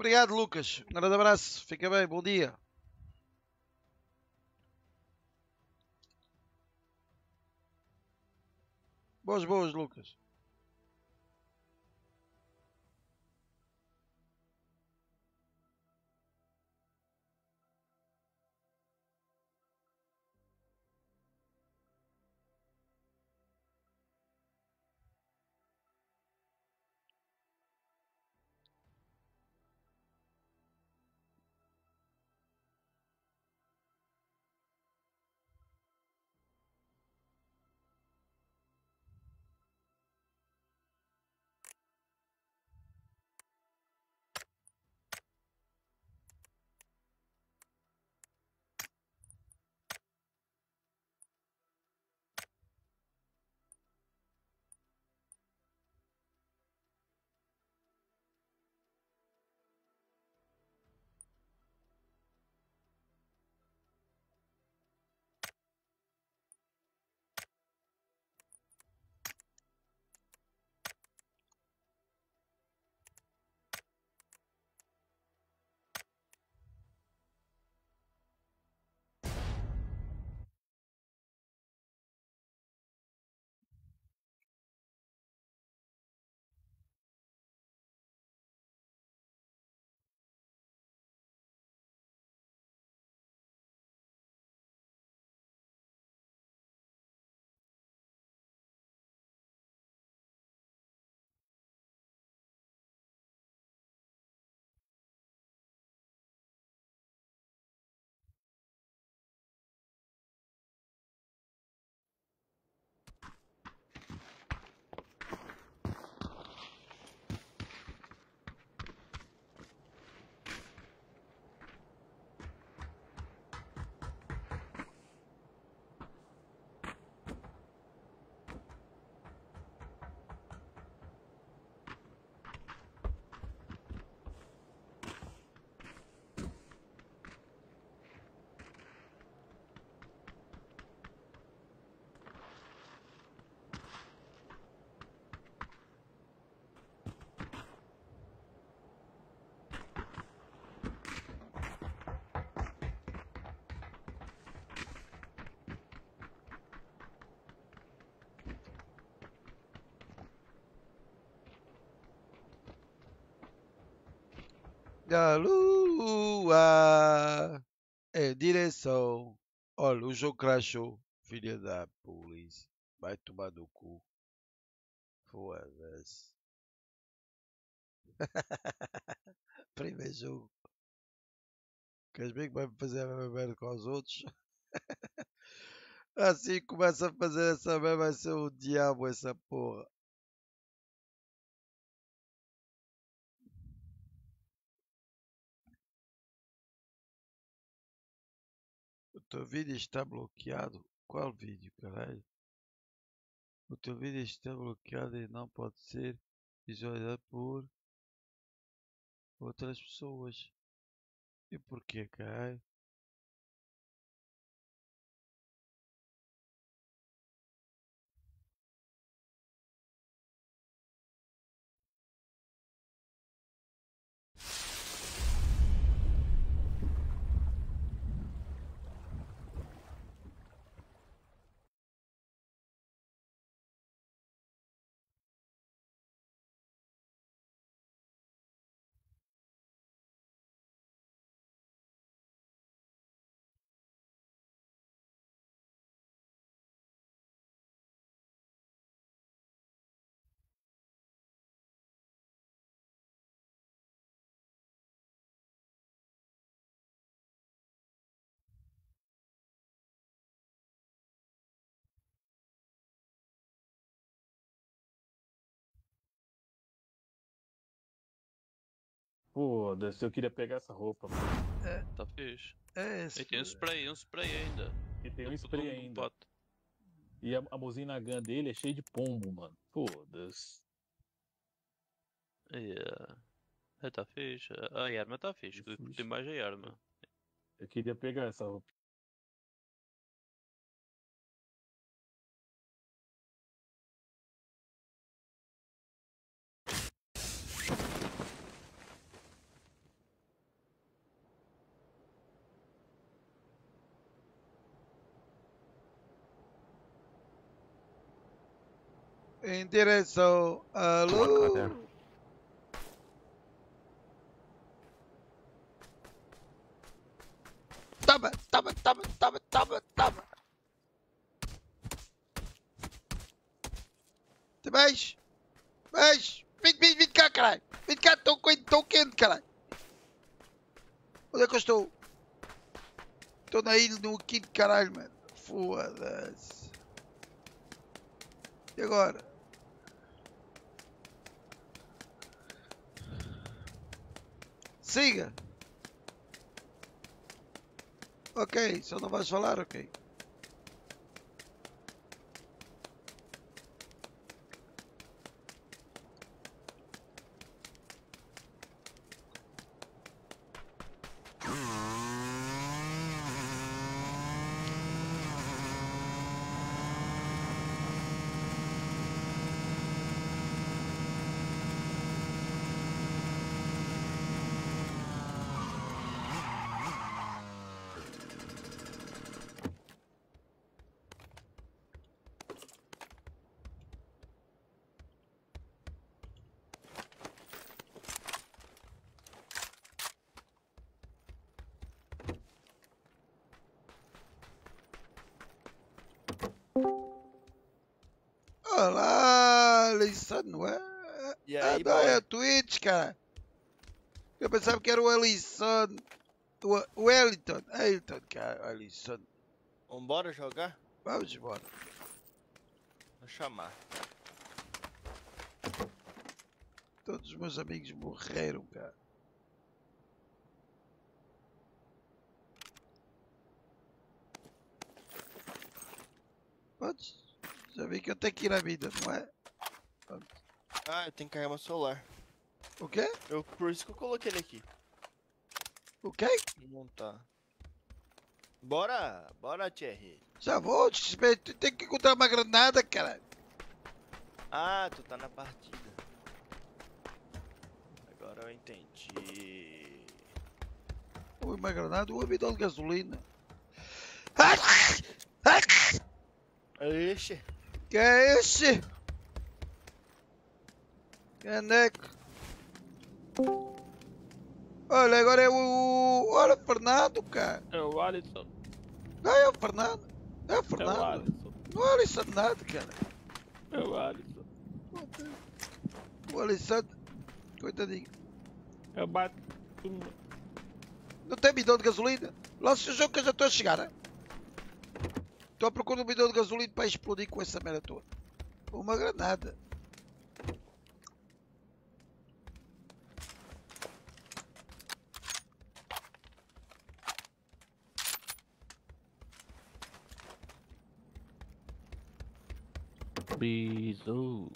Obrigado, Lucas. Um grande abraço. Fica bem. Bom dia. Boas, boas, Lucas. A lua é direção. Olha, o jogo crashou. Filha da polícia. Vai tomar do cu. Foda-se. Primeiro jogo. Queres ver que vai fazer a mesma merda com os outros? Assim começa a fazer essa merda, vai ser o diabo essa porra. Teu vídeo está bloqueado? Qual vídeo, caralho? O teu vídeo está bloqueado e não pode ser visualizado por outras pessoas. E porquê, caralho? Foda-se, eu queria pegar essa roupa, mano. Tá fixe. É E esse. tem um spray, um spray ainda. E tem um spray ainda. pote. E a, a buzina gun dele é cheia de pombo, mano. Foda-se. Yeah. É, tá fixe. A a arma tá fixe. Tá fixe. mais a arma. Eu queria pegar essa roupa. Em direção à luz. Toma, toma, toma, toma, toma, toma. Tem mais? Mais? Vem, vem, vem cá, caralho. Vem cá, estou tão quente, caralho. Onde é que eu estou? Estou na ilha do quinto caralho, mano. Foda-se. E agora? Siga. Ok, só não vais falar, ok. Olá, Alisson, não é? E Ah, aí, não, é boy? a Twitch, cara. Eu pensava que era o Alisson. O, o Wellington. Wellington, cara. Alisson. Vambora jogar? Vamos embora. Vou chamar. Todos os meus amigos morreram, cara. Pronto. Já vi que eu tenho que ir à vida, não é? Ah, eu tenho que carregar meu celular. O quê? Eu, por isso que eu coloquei ele aqui. O quê? Não tá. Bora, bora, Thierry. Já vou, tu tem que encontrar uma granada, cara. Ah, tu tá na partida. Agora eu entendi. Ou uma granada ou um bidão de gasolina. Ah! Ah! Ixi, Que é esse? Caneco. Olha, agora é o. Olha o Fernando, cara. É o Alisson. Não é o Fernando. É o É o Fernando. Alisson. Não é o Alessandro, cara. É o Alisson. O Alessandro. Coitadinho. É o Bat... Não tem bidão de gasolina? Lança o jogo que eu já estou a chegar, né? Estou à procura de um bidão de gasolina para explodir com essa merda toda. Uma granada. Besouro.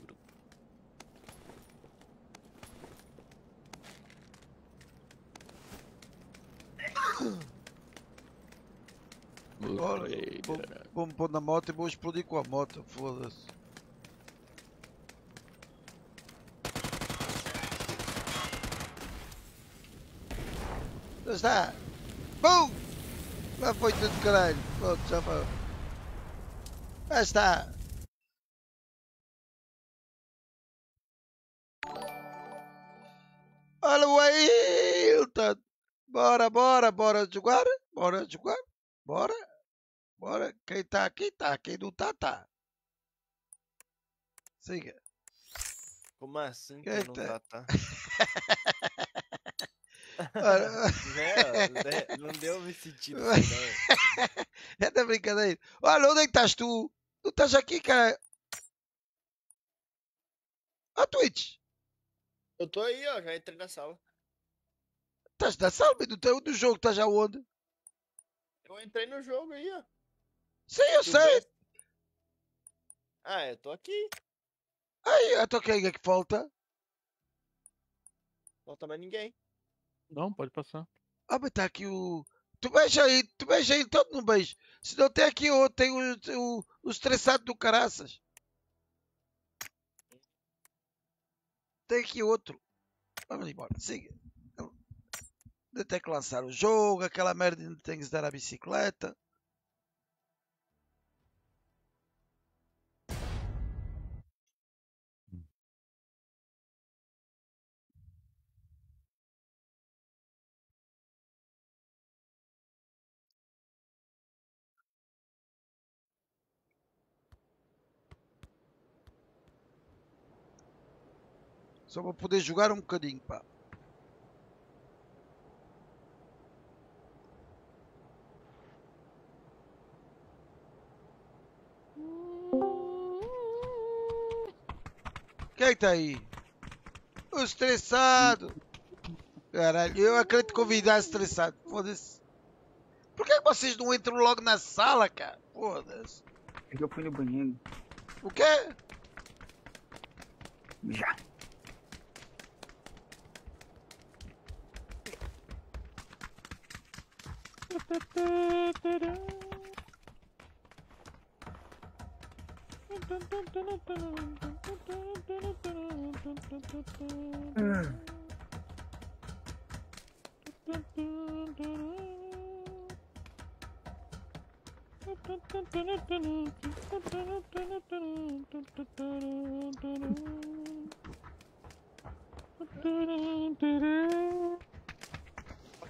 Olha, vou, vou me pôr na moto e vou explodir com a moto. Foda-se. Já está. Bum! Lá foi tudo caralho. Pronto, já foi. Já está. Bora, bora, bora jogar? Bora jogar? Bora? Bora. Quem tá aqui tá. Quem não tá, tá. Siga. como assim que Quem não tá? tá, Né, né, não deu me sentido não. é da brincadeira. Olha, onde é que estás tu? Tu estás aqui, cara. A Twitch. Eu tô aí, ó, já entrei na sala. Estás na sala do, teu, do jogo, estás aonde? Eu entrei no jogo aí, ó. Sim, eu Tudo sei. bem? Ah, eu tô aqui. Aí, então quem é que falta? Não tá mais ninguém. Não, pode passar. Ah, mas está aqui o. Tu beija aí, tu beija aí, todo no beijo. Se não tem aqui outro, tem o, o, o estressado do caraças. Tem aqui outro. Vamos embora, siga de ter que lançar o jogo, aquela merda ainda tem que se dar à bicicleta. Só para poder jogar um bocadinho, pá. Quem é que tá aí? O estressado. Caralho, eu acredito convidar estressado. Foda-se. Por que vocês não entram logo na sala, cara? Foda-se. É que eu fui no banheiro. O quê? Já.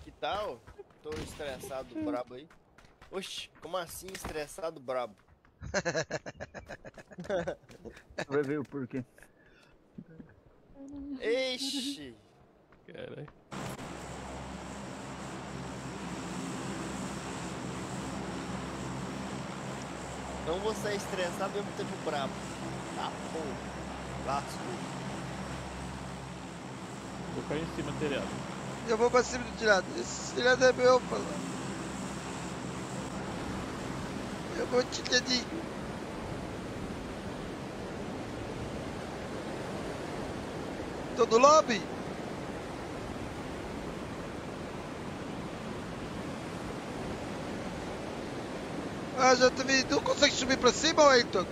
Que tal? Tô estressado, brabo aí. Oxi, como assim estressado, brabo? Vai ver o porquê. Ixi! Caralho. Não vou sair estressado ao mesmo tempo brabo. Tá, pô. Lascou. Vou cair em cima do telhado. Eu vou pra cima do tirado. Esse tirado é meu, pô. Eu vou te dedinho. Tô no lobby? Ah, já te vi. Tu consegue subir pra cima, Wellington?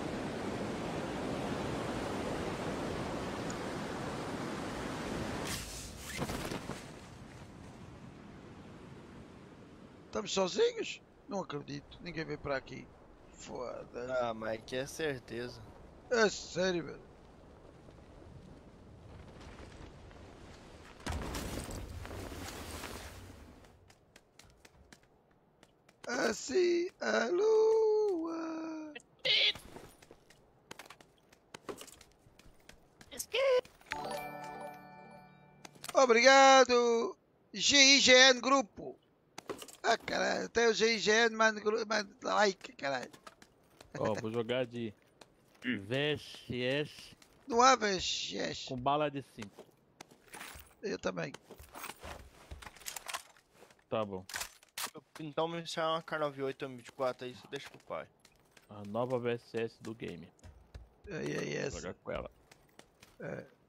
Estamos sozinhos? Não acredito. Ninguém veio para aqui. Foda-se. Ah, mas que é certeza. É sério, velho. Assim a lua. Obrigado, GIGN Grupo. Ah, caralho, até o GIGN manda, manda like, caralho. Ó, vou jogar de VSS Não há vez, com bala de 5. Eu também. Tá bom. Então me chama uma K98 M24 aí, você deixa pro pai. A nova VSS do game. Aí, aí, Vou essa. jogar com ela.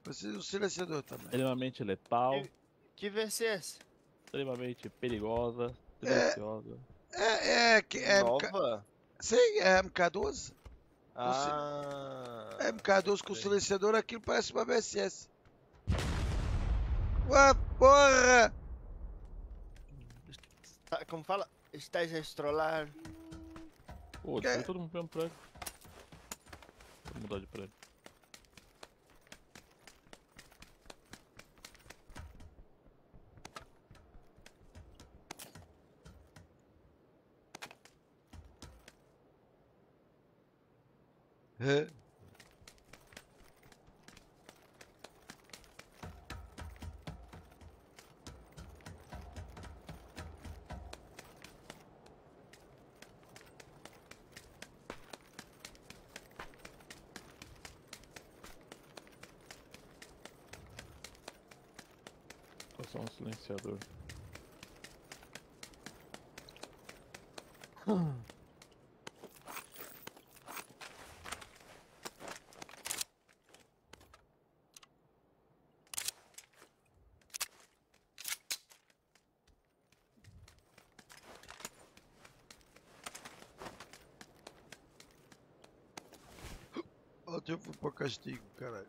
Precisa de um silenciador também. Extremamente letal, Que- Que VCS? extremamente perigosa, silenciosa. É, é, que- é, MK, Nova? Sim, é MK12. Ah. É MK12 com sei. silenciador, aquilo parece uma VSS. Ué, porra! Tá- Como fala? Estás a estrolar? Pô, destruiu todo mundo pro mesmo prédio. Vou mudar de prédio. É. Tô só um silenciador. Ontem eu fui pra castigo, caralho.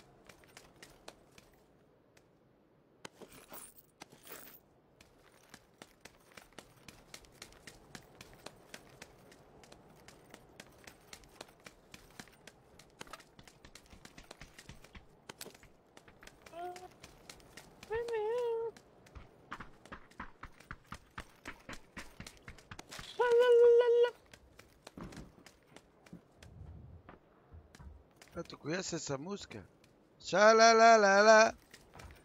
Ah, tu conhece essa música? Xalalalala,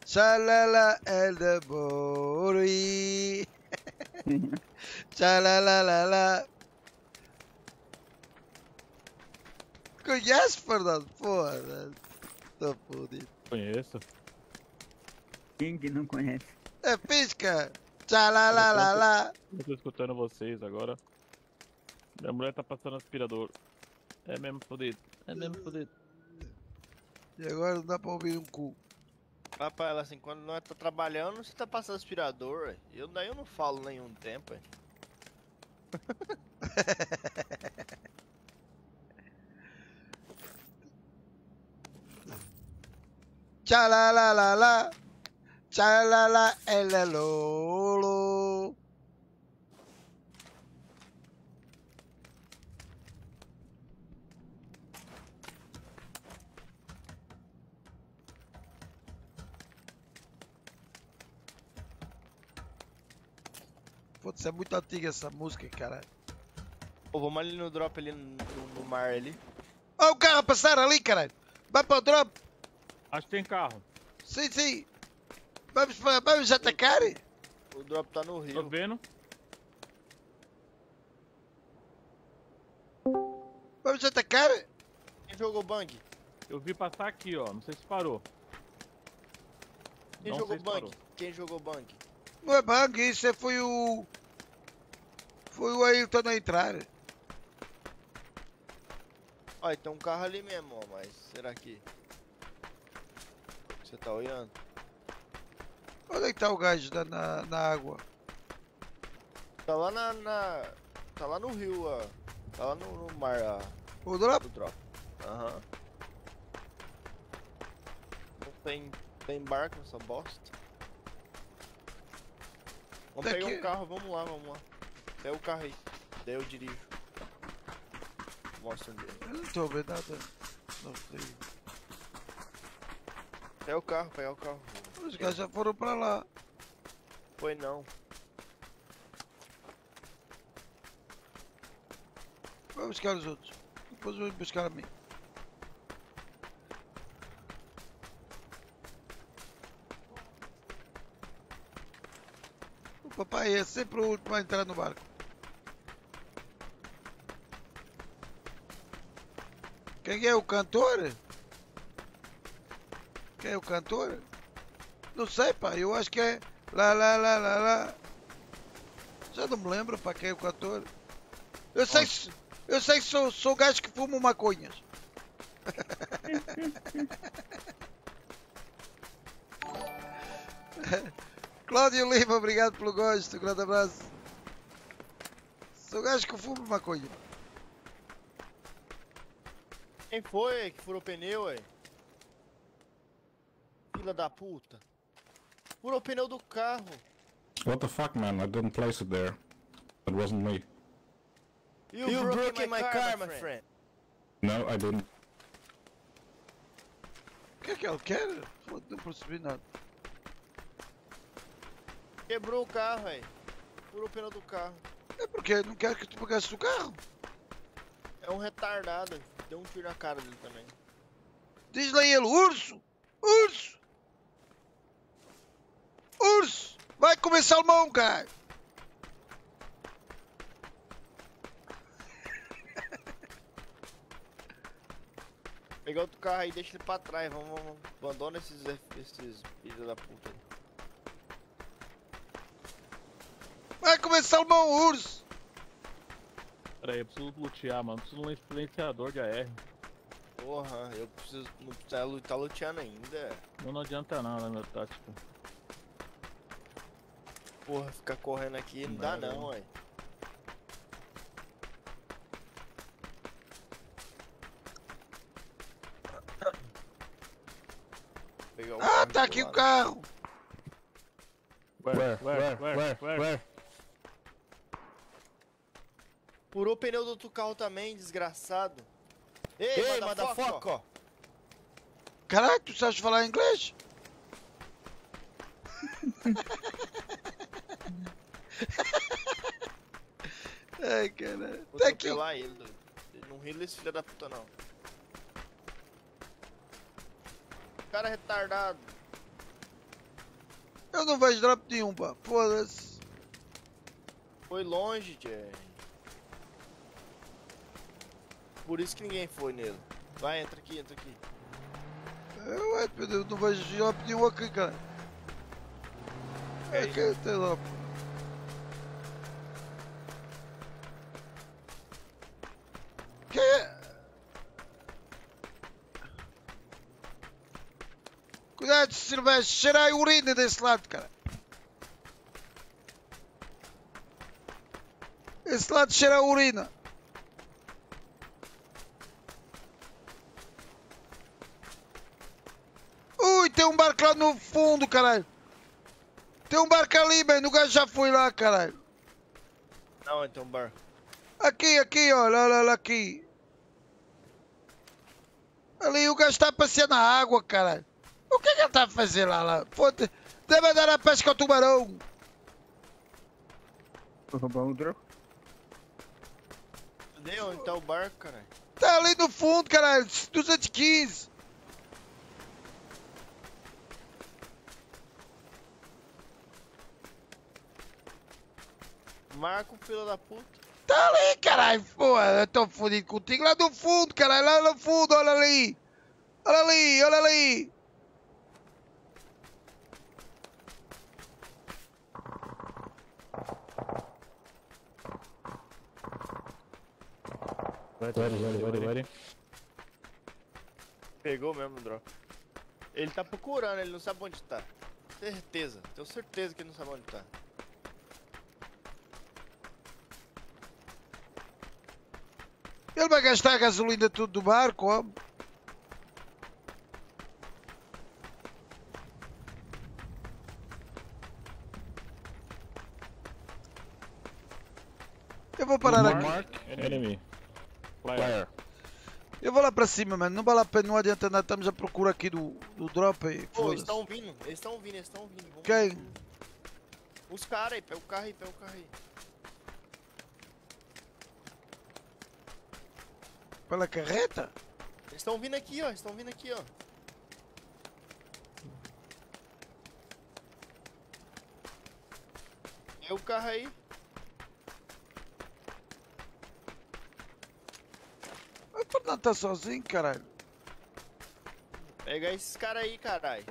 Tchalala é da Bori. Tchalalalala. Conhece, Fernando? Porra, tô fodido. Conheço. Quem que não conhece? É pisca. Tchalalalala. Eu tô escutando vocês agora. Minha mulher tá passando aspirador. É mesmo fodido. É mesmo fodido. E agora não dá pra ouvir um cu. Pra ela assim, quando nós tá trabalhando, você tá passando aspirador, ué. Eu daí eu não falo nenhum tempo, ué. Tchalalalala. Tchalala Putz, é muito antiga essa música, cara. Pô, vamos ali no drop ali no, no- mar ali. Ó o carro a passar ali, caralho. Vai para o drop. Acho que tem carro. Sim, sim. Vamos, vamos atacar? O drop tá no Tô rio. vendo. Vamos atacar? Quem jogou bang? Eu vi passar aqui, ó. Não sei se parou. Quem Não jogou bang? parou. Quem jogou bang? Não é bang, isso é- foi o. Foi o Ailton a entrar. Olha, tem um carro ali mesmo, ó, mas será que... Você tá olhando? Onde é que tá o gajo da- na, na água? Tá lá na, na- Tá lá no rio, ó. Tá lá no, no mar, ó. O drop? Do drop. Aham. Não tem, tem barco nessa bosta. Vamos Daqui- pegar um carro, vamos lá, vamos lá. Pega o carro aí. Daí eu dirijo. Mostra onde é. Eu não tô vendo nada. Não sei. Pega o carro, pega o carro. Os gajos já foram pra lá. Foi não. Vai buscar os outros. Depois vou buscar a mim. O papai é sempre o último a entrar no barco. Quem é o cantor? Quem é o cantor? Não sei, pá. Eu acho que é. Lá, lá, lá, lá, lá. Já não me lembro, pá, quem é o cantor. Eu sei, que- eu sei que sou, sou gajo que fumo maconhas. Cláudio Lima, obrigado pelo gosto. Um grande abraço. Sou gajo que fumo maconha. Quem foi que furou o pneu, ué? Fila da puta. Furou o pneu do carro. What the fuck, man? I didn't place it there. It wasn't me. You, broke, my, car, my friend. No, I didn't. O que é que ele quer? Foda, Não percebi nada. Quebrou o carro, aí. Furou o pneu do carro. É porque não quero que tu pegasse o carro. É um retardado. Deu um tiro na cara dele também. Diz lá ele, urso! Urso! Urso! Vai comer salmão, cara! Pegar outro carro aí, deixa ele pra trás. Vamos, vamos. Abandona esses, esses filhos da puta. aí. Vai comer salmão, urso! Pera aí, eu preciso lutear, mano. Preciso de um silenciador de AR. Porra, eu preciso. Não precisa lu- tá luteando ainda. Não, não adianta nada, meu tático. Porra, ficar correndo aqui não dá Não. não, ué. Pegar o Ah, tá aqui o carro! Where, where, where, where? Furou o pneu do outro carro também, desgraçado. Ei, Ei, motherfucker! Caralho, tu sabes falar inglês? Ai, caralho. Vou Tá aqui. ele, doido. Não ri desse filho da puta, não. Cara retardado. Eu não vejo drop nenhum, pá. Foda-se. Foi longe, Jerry. Por isso que ninguém foi nele. Vai, entra aqui, entra aqui. Eu, é, eu não vejo drop nenhum aqui, cara. É que tem lá, pô. Que? Cuidado, se vai cheirar a urina desse lado, cara. Esse lado cheira a urina. Ui, tem um barco lá no fundo, caralho. Tem um barco ali, mano. O gajo já foi lá, caralho. Não, então bar. Aqui, aqui, olha, olha, olha aqui. Ali o gajo está a passear na água, caralho. O que é que ele está a fazer lá? lá? Foda Deve dar a pesca ao tubarão. Vou roubar um drone. Cadê onde tá o barco, caralho? Tá ali no fundo, caralho. 215. Marco, filho da puta. Tá ali, caralho. Pô, eu tô fodido contigo. Lá no fundo, caralho. Lá no fundo, olha ali. Olha ali, olha ali. Ready, ready, ready, ready. Pegou mesmo o drop. Ele tá procurando, ele não sabe onde tá. Certeza, tenho certeza que ele não sabe onde tá. Ele vai gastar a gasolina tudo do barco, ó. Eu vou parar aqui. Mark, enemy. Player. Eu vou lá para cima, mano. Não a pena, não adianta nada. Estamos à procura aqui do, do drop aí. Pô, eles estão vindo, eles estão vindo, eles estão vindo. Vamos Quem? Os caras aí, pega o carro aí, pega o carro aí. Pela carreta? Eles estão vindo aqui, ó, eles estão vindo aqui, ó. Pega o carro aí. Mas por não tá sozinho, caralho? Pega esses caras aí, caralho.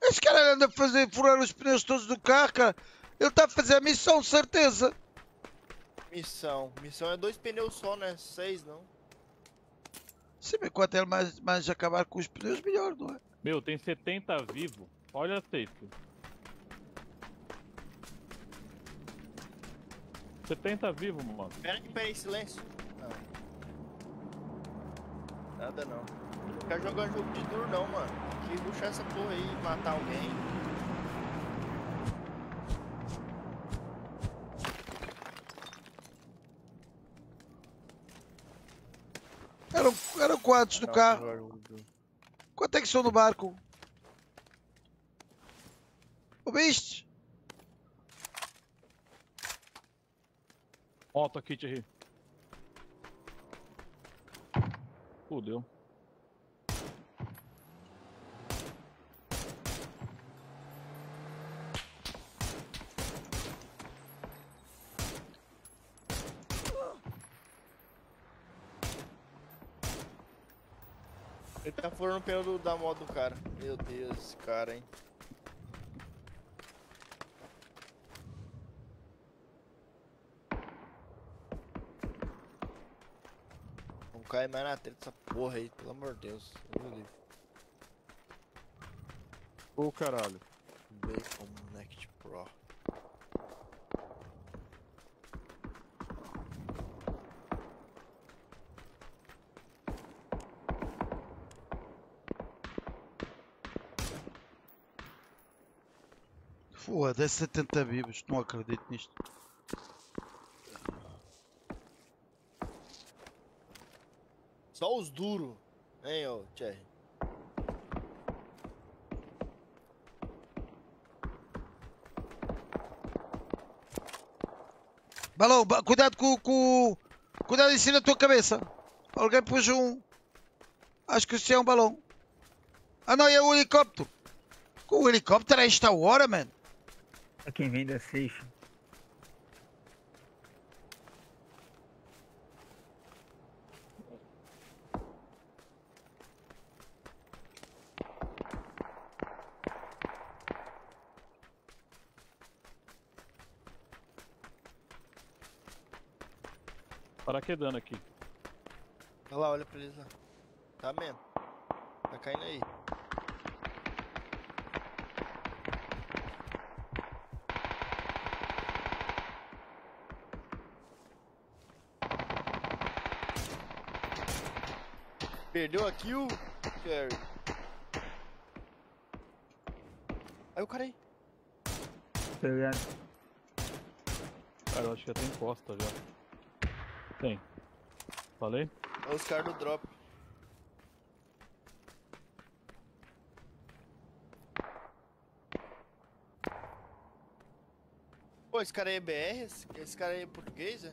Esse cara anda a fazer furar os pneus todos do carro, cara. Ele está a fazer a missão, certeza. Missão. Missão é dois pneus só, né? Seis, não. Se bem quanto ele mais, mais acabar com os pneus, melhor, não é? Meu, tem 70 vivo. Olha a safe. 70 vivo, mano. Pera aí, pera aí, silêncio. Não. Nada não. Não ficar jogando jogo de duro não, mano. Tem que ruxar essa porra aí e matar alguém. Eram, eram quantos no carro? Quanto é que são no barco? Ouviste? Ó, tô aqui, Thierry. Fudeu. Ele tá furando o pneu da moto do cara. Meu Deus, esse cara, hein. Não cai mais na treta dessa porra aí, pelo amor de Deus. Ô, caralho. Bacon Connect Pro. Foda, é 70 vivos. Não acredito nisto. Só os duros, hein, ô Thierry. Balão, ba- cuidado com, com. Cuidado em cima da tua cabeça. Alguém pôs um. Acho que isso é um balão. Ah não, é um helicóptero. Com o helicóptero a esta hora, mano. Pra quem vem da Seixo. Paraquedando aqui. Olha lá, olha pra eles lá. Tá mesmo. Tá caindo aí. Perdeu a kill, Carry. Aí o cara aí. Tá ligado? Cara, eu acho que já tem costa já. Tem. Falei? Olha os caras do drop. Pô, esse cara aí é BR? Esse, esse cara aí é português, é?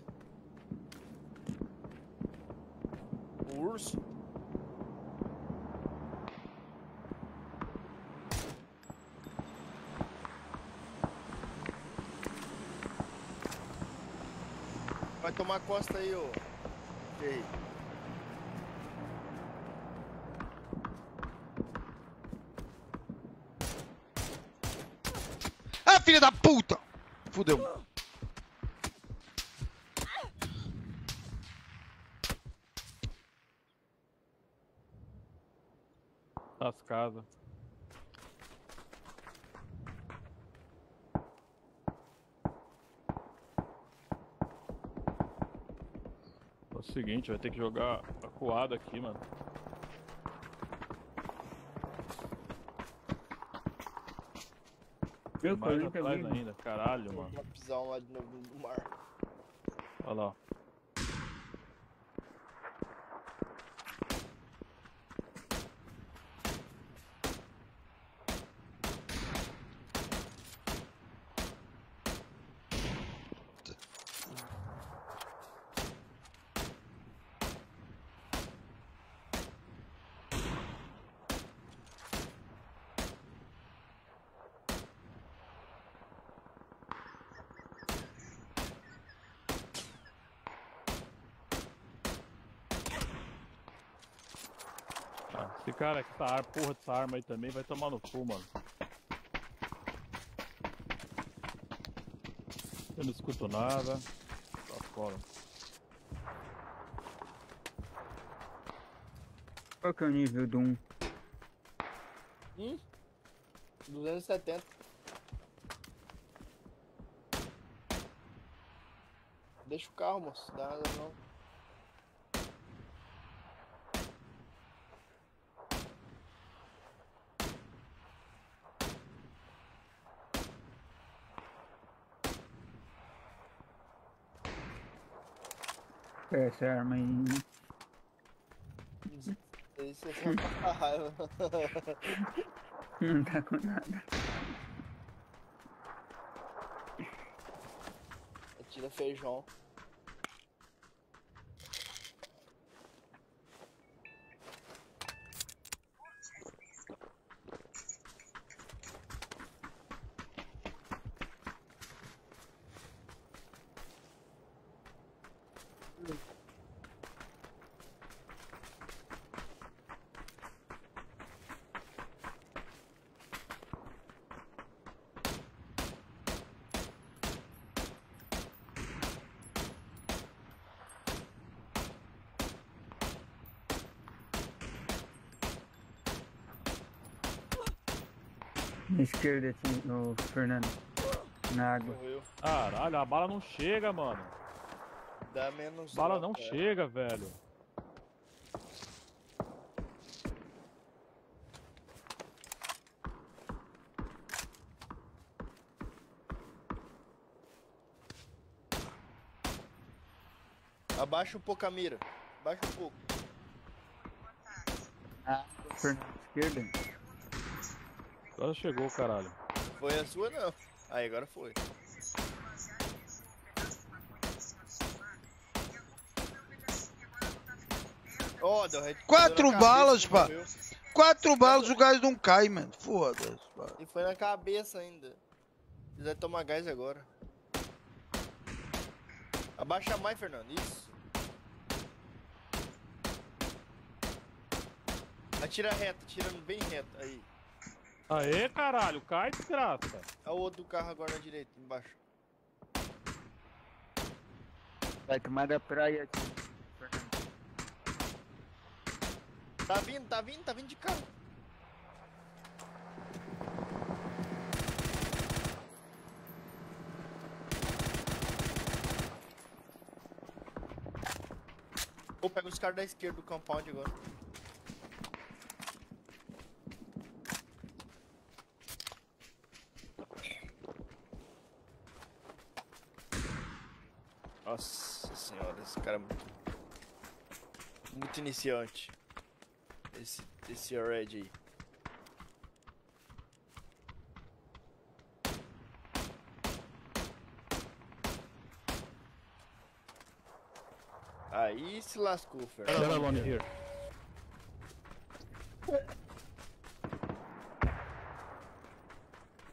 O urso? Tomar costa aí, ô. E? Ah, filha da puta! Fudeu. As casas. É o seguinte, vai ter que jogar acuado aqui, mano. Eu tô atrás indo ainda, caralho, mano. Uma pisão lá de novo no mar. Olha lá. Ah, esse cara essa ar, porra dessa arma aí também vai tomar no cu, mano. Eu não escuto nada. Tá fora. Qual que é o nível do 1? Hum? 270. Deixa o carro, moço. Dá nada não. Essa arma aí. Isso é só pra raiva. Não tá com nada. Tira feijão. Na esquerda, assim, o Fernando. Na água. Caralho, a bala não chega, mano. Dá menos. Bala não cara. chega, velho. Abaixa um pouco a mira. Abaixa um pouco. Fernando, esquerda. Agora chegou, caralho. Foi a sua não. Aí agora foi. Head- Quatro balas, pá. quatro balas o gás não cai, mano. Foda-se, mano. E foi na cabeça ainda. Vai tomar gás agora. Abaixa mais, Fernando. Isso. Atira reto, tirando bem reto. Aí. Aê, caralho, cai, desgraça. É o outro do carro agora na direita, embaixo. Vai tomar da praia. Fernando. Tá vindo, tá vindo, tá vindo de carro. Vou pegar os caras da esquerda do compound agora. Nossa senhora, esse cara muito, iniciante. Esse, esse Red aí. Aí se lascou, alone here.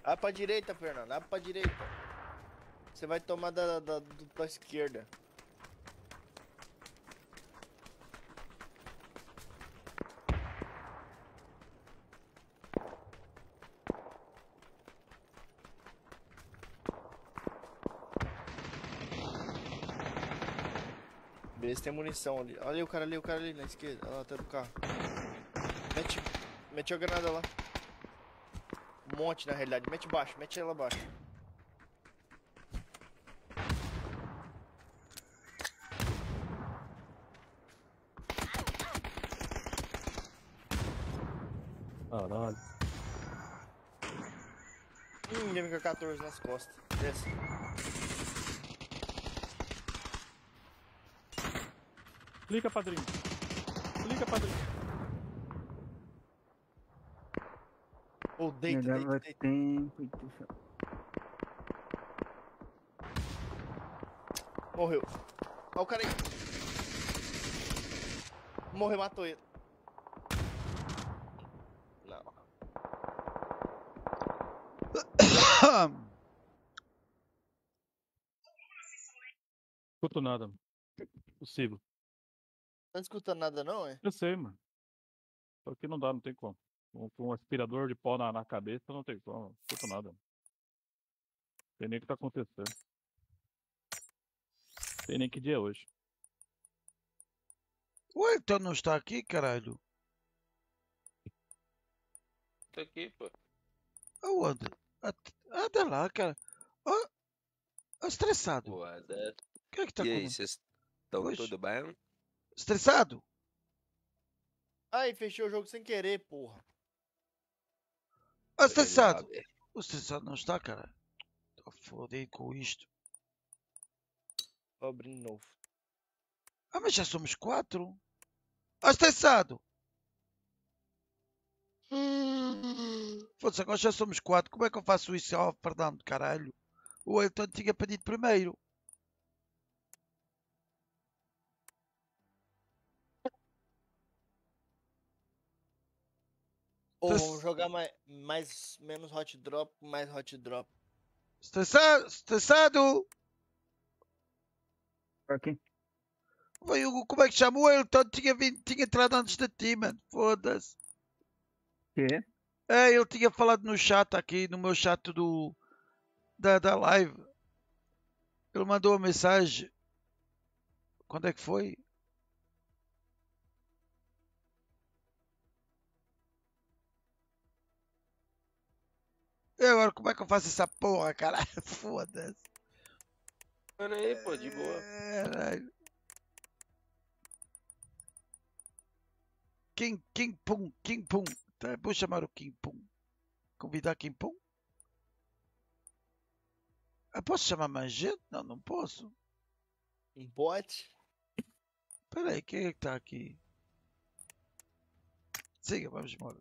Vai pra direita, Fernando. Vai pra direita. Você vai tomar da, da, do- da esquerda. Se tem munição ali. Olha aí o cara ali, o cara ali na esquerda. Olha lá, tá do carro. Mete, mete a granada lá. Um monte na realidade. Mete baixo, mete ela abaixo. Caralho. Hum, MK14 nas costas. Desce. Clica, padrinho. Clica, padrinho. Ou deita, Me deita, dava deita. tempo puxa. Morreu. Olha o cara aí. Morreu, matou ele. Não. Escuto nada. Possível. Não tá escutando nada não, é? Eu sei, mano. Só que não dá, não tem como. Com, com um aspirador de pó na, na cabeça, não tem como. Não escuto nada. Tem nem o que tá acontecendo. Tem nem que dia é hoje. O Elton não está aqui, caralho. Tá aqui, pô. Aonde? At- Anda lá, cara. Estressado. O que é que tá E aí, com... vocês estão tudo bem? Estressado? Ai, fechei o jogo sem querer, porra. Ah, estressado. O estressado não está, cara. Tô fodido com isto. De novo. Ah, mas já somos quatro. Ah, estressado. Foda-se, agora já somos quatro. Como é que eu faço isso? Oh, perdão, caralho. O Elton tinha pedido primeiro. Ou jogar mais, mais menos hot drop, mais hot drop. Estressado? Estressado? Vai, Hugo, como é que chama? O Elton tinha, vindo, tinha entrado antes de ti, mano. Foda-se. Que? É, ele tinha falado no chat aqui, no meu chat do da, da live. Ele mandou uma mensagem. Quando é que foi? E agora como é que eu faço essa porra, caralho? Foda-se. Mano aí, pô, de boa. Caralho. King, King Pum, King Pum. Tá, vou chamar o King Pum. Convidar King Pum? Ah, posso chamar mais gente? Não, não posso. Um bot. Espera aí, quem é que está aqui? Siga, vamos embora.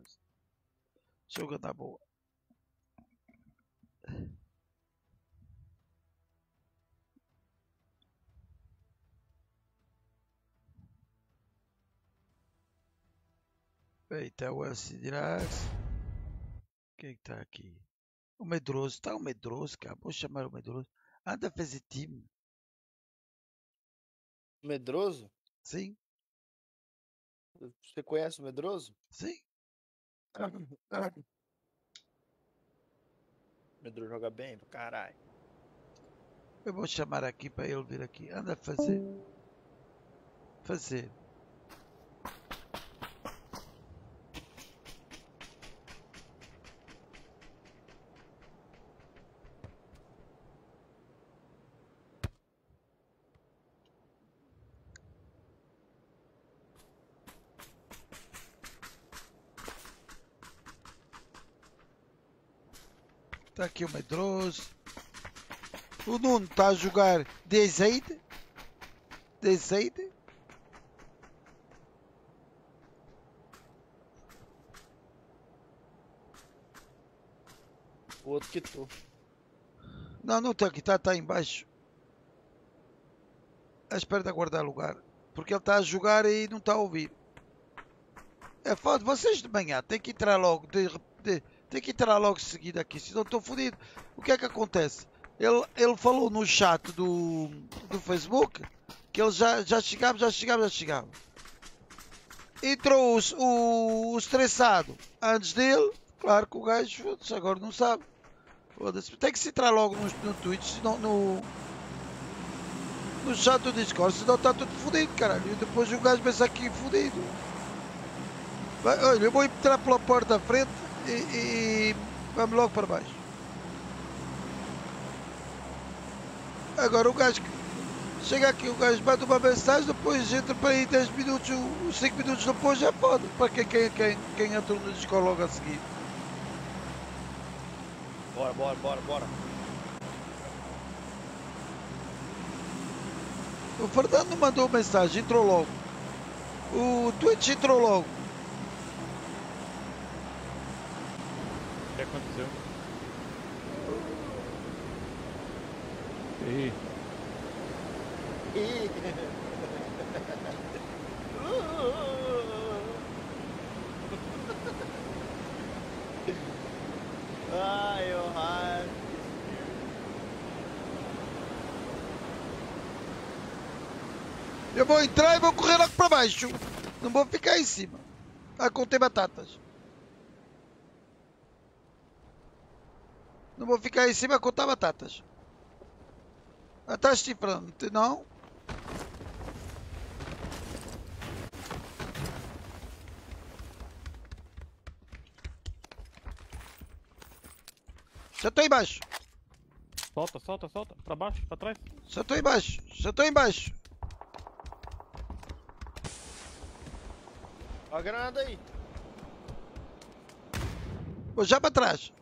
Jogo na boa. Eita, o LC Dirax. Quem que tá aqui? O Medroso. Tá o Medroso, cara. Vou chamar o Medroso. Anda fazer time. Medroso? Sim, Você conhece o Medroso? sim. Medroso joga bem pra caralho. Eu vou chamar aqui para ele vir aqui. Anda fazer. Fazer. Tá aqui o medroso. O Nuno está a jogar Desaide. Desaide. O outro quitou. Não, não está aqui, está tá em baixo. À espera de aguardar lugar. Porque ele está a jogar e não está a ouvir. É foda, vocês de manhã têm que entrar logo. De, de, tem que entrar logo seguido aqui, senão estou fodido. O que é que acontece? Ele, ele falou no chat do, do Facebook que ele já, já chegava, já chegava, já chegava. Entrou os- o, o estressado antes dele. Claro que o gajo agora não sabe. Tem que se entrar logo no, no Twitch, senão no, no chat do Discord, senão está tudo fodido, caralho. E depois o gajo pensa aqui fodido. Olha, eu vou entrar pela porta da frente e, e vamos logo para baixo. Agora o gajo que chega aqui, o gajo manda uma mensagem, depois entra para aí 10 minutos, 5 minutos depois já pode. Para quem, quem, quem, quem entra no Discord logo a seguir. Bora, bora, bora, bora. O Fernando mandou mensagem, entrou logo. O Twitch entrou logo. O que aconteceu? Ih, Ai, o raio. Eu vou entrar e vou correr logo para baixo. Não vou ficar em cima. A conter batatas. Não vou ficar em cima a contar batatas. Ah, Estás chifrando, não? Já estou em baixo. solta, solta, solta. Pra baixo, pra trás. Já estou em baixo. Já estou em baixo. Ó a granada aí. Vou já para trás.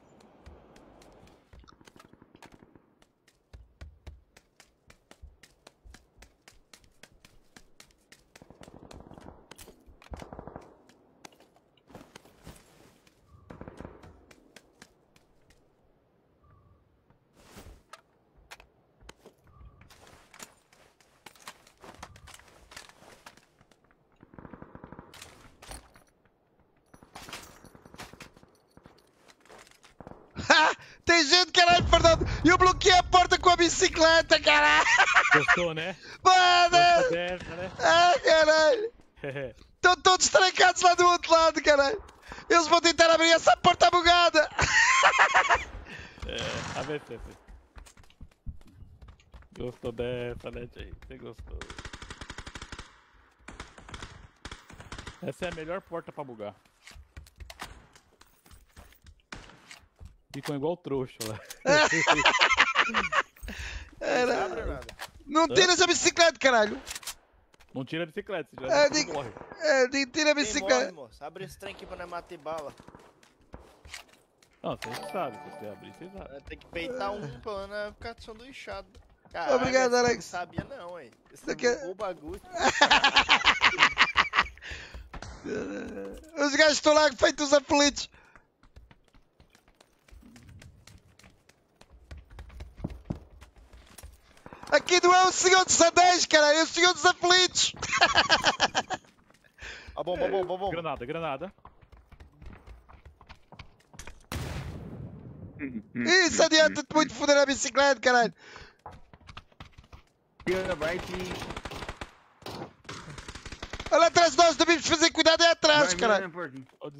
Ha! Tem gente, caralho, Fernando. Eu bloqueei a porta com a bicicleta, caralho. Gostou, né? Mano! Gostou dessa, né? Ah, caralho. Estão todos trancados lá do outro lado, caralho. Eles vão tentar abrir essa porta bugada. é, a ver se você. Gostou dessa, né, Jay? Você gostou. Essa é a melhor porta pra bugar. Ficam igual trouxa lá. Nada. Não tira essa bicicleta, caralho. Não tira a bicicleta, É, já de- morre. É, tira a morre, bicicleta. moço? Abre esse trem aqui pra nós matar bala. Não, você sabe, se você abrir, você sabe. Tem que peitar um pra nós ficar sanduichado. Caralho, Obrigado, Alex. Não sabia não, hein. Você Você quer- o bagulho. Os gajos estão lá feitos aflitos. Aqui não é o Senhor dos Anéis, cara, é o Senhor dos Aflitos! Ah, bom, bom, bom, bom, bom. Granada, granada. Isso adianta-te muito foder a bicicleta, caralho! Vai que... Olha atrás de nós, devemos fazer cuidado é atrás, caralho! Oh,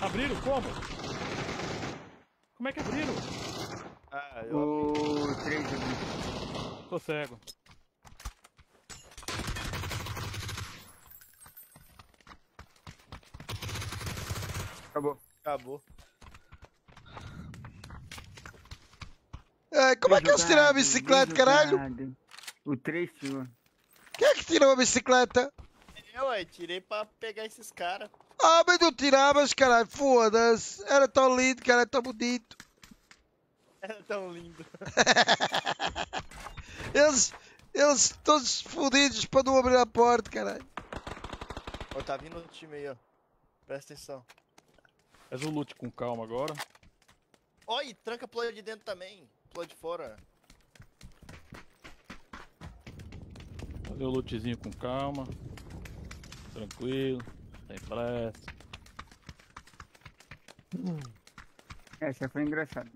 abriram? Como? Como é que abriram? Ah, eu abri. O 3 abriu. Tô cego. Acabou. acabou. É, como é que eles tiraram a bicicleta, caralho? O 3 tirou. Quem é que tirou a bicicleta? Eu, aí, tirei pra pegar esses caras. Ah, mas não tiravas, caralho. Foda-se. Era tão lindo, cara, tão bonito. Era tão lindo. Eles, eles todos fodidos para não abrir a porta, caralho. Ó, tá vindo outro time aí, ó. Presta atenção. Faz o loot com calma agora. Ó, e tranca lado de dentro também. Lado de fora. Fazer o lootzinho com calma. Tranquilo. Sem pressa. Essa foi engraçada.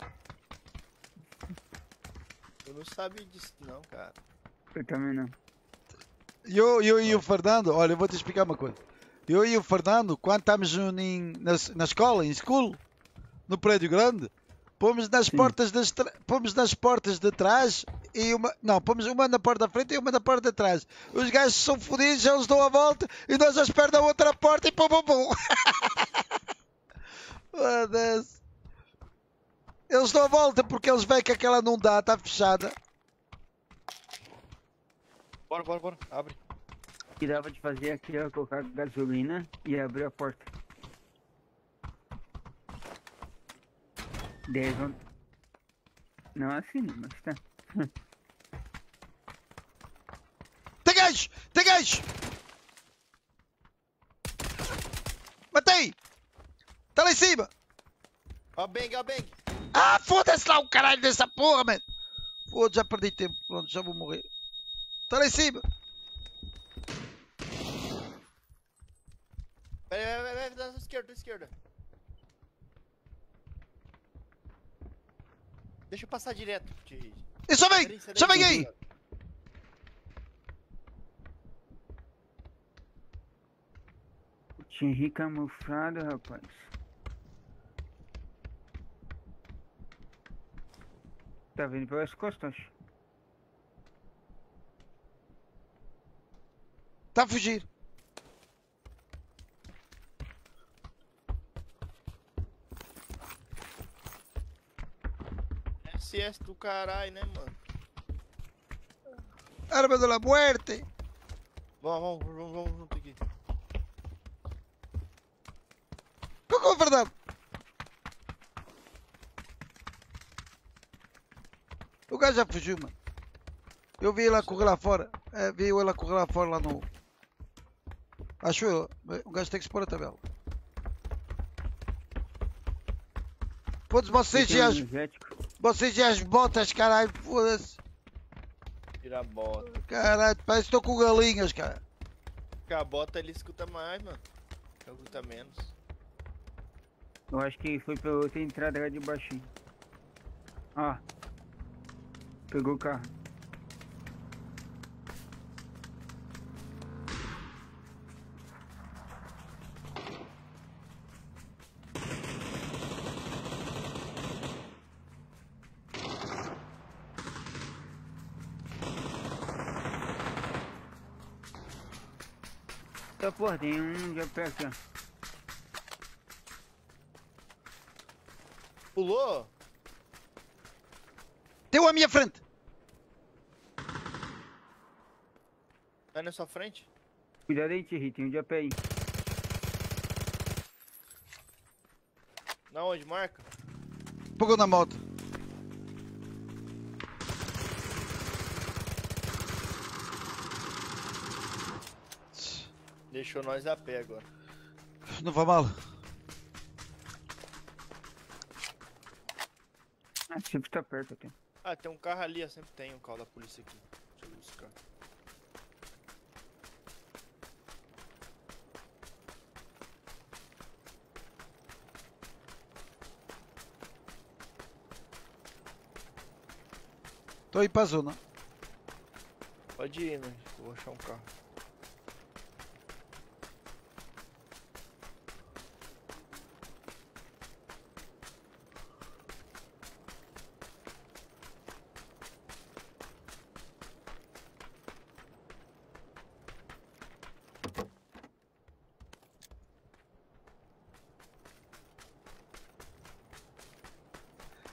Eu não sabia disso não, cara. Eu também não. Eu, eu e o Fernando, olha, eu vou te explicar uma coisa. Eu e o Fernando, quando estamos em- na, na escola, em school, no prédio grande, pomos nas Sim. portas das pomos nas portas de trás e uma. Não, pomos uma na porta da frente e uma na porta de trás. Os gajos são fodidos, eles dão a volta e nós à espera da outra porta e pum pum pum. Foda-se. Eles dão a volta porque eles veem que aquela não dá, está fechada. Bora, bora, bora. Abre. O que dava de fazer aqui era colocar gasolina e abrir a porta. 10 vão... Não assim, não, mas tá. Tem gajo! Tem gajo! Matei! Tá lá em cima! Ó, bang, ó, bang. Ah, foda-se lá o caralho dessa porra, mano! Foda, já perdi tempo. Pronto, já vou morrer. Tá lá em cima! Vai, vai, vai, vai, da esquerda, da esquerda. Deixa eu passar direto, Thierry. E só Peraí, vem! Só vem aí! Tinha camuflado, rapaz. Tá vindo pelas costas. Tá a fugir! SS do caralho, né, mano? Arma de la muerte! Vamos, vamos, vamos, vamos junto aqui. Qual é a verdade? Gajo já fugiu, mano. Eu vi ele a correr lá fora. É, vi ele a correr lá fora, lá no... Acho eu. O gajo tem que pôr a tabela. Todos vocês e as, vocês e as botas, caralho, foda-se. Tira a bota. Caralho, parece que estou com galinhas, cara. Porque a bota ele escuta mais, mano. Eu escuta menos. Eu acho que foi pela outra entrada lá de baixinho. Ó. Pegou o carro. Tá, porra, tem um já perto, ó. Pulou? Tem um à minha frente. Tá na sua frente? Cuidado aí, Thierry, tem um de a pé aí. Na onde? Marca? Pegou na moto. Deixou nós a pé agora. Não vai mal. Ah, sempre tá perto até. Ah, tem um carro ali, ó. Sempre tem um carro da polícia aqui. Deixa eu buscar. Tô aí pra zona. Pode ir, né? Vou achar um carro.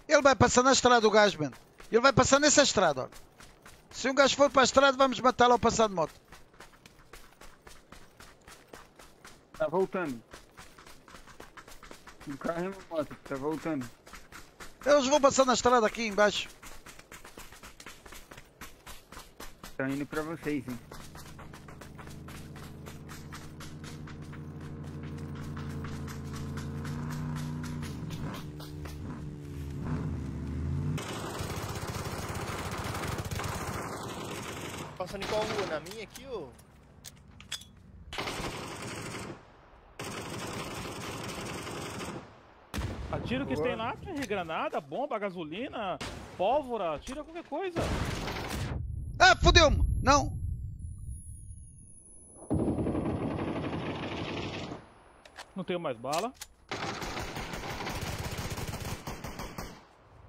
Ele vai passar na estrada, o gajo, mano. Ele vai passar nessa estrada, olha. Se um gajo for para a estrada, vamos matá-lo ao passar de moto. Tá voltando. Um carro e uma moto, tá voltando. Eles vão passar na estrada aqui embaixo. Tá indo pra vocês, hein? Passando em qual rua? Na minha aqui ou? Atira o que tem lá, tira granada, bomba, gasolina, pólvora, atira qualquer coisa. Ah, fodeu-me! Não! Não tenho mais bala.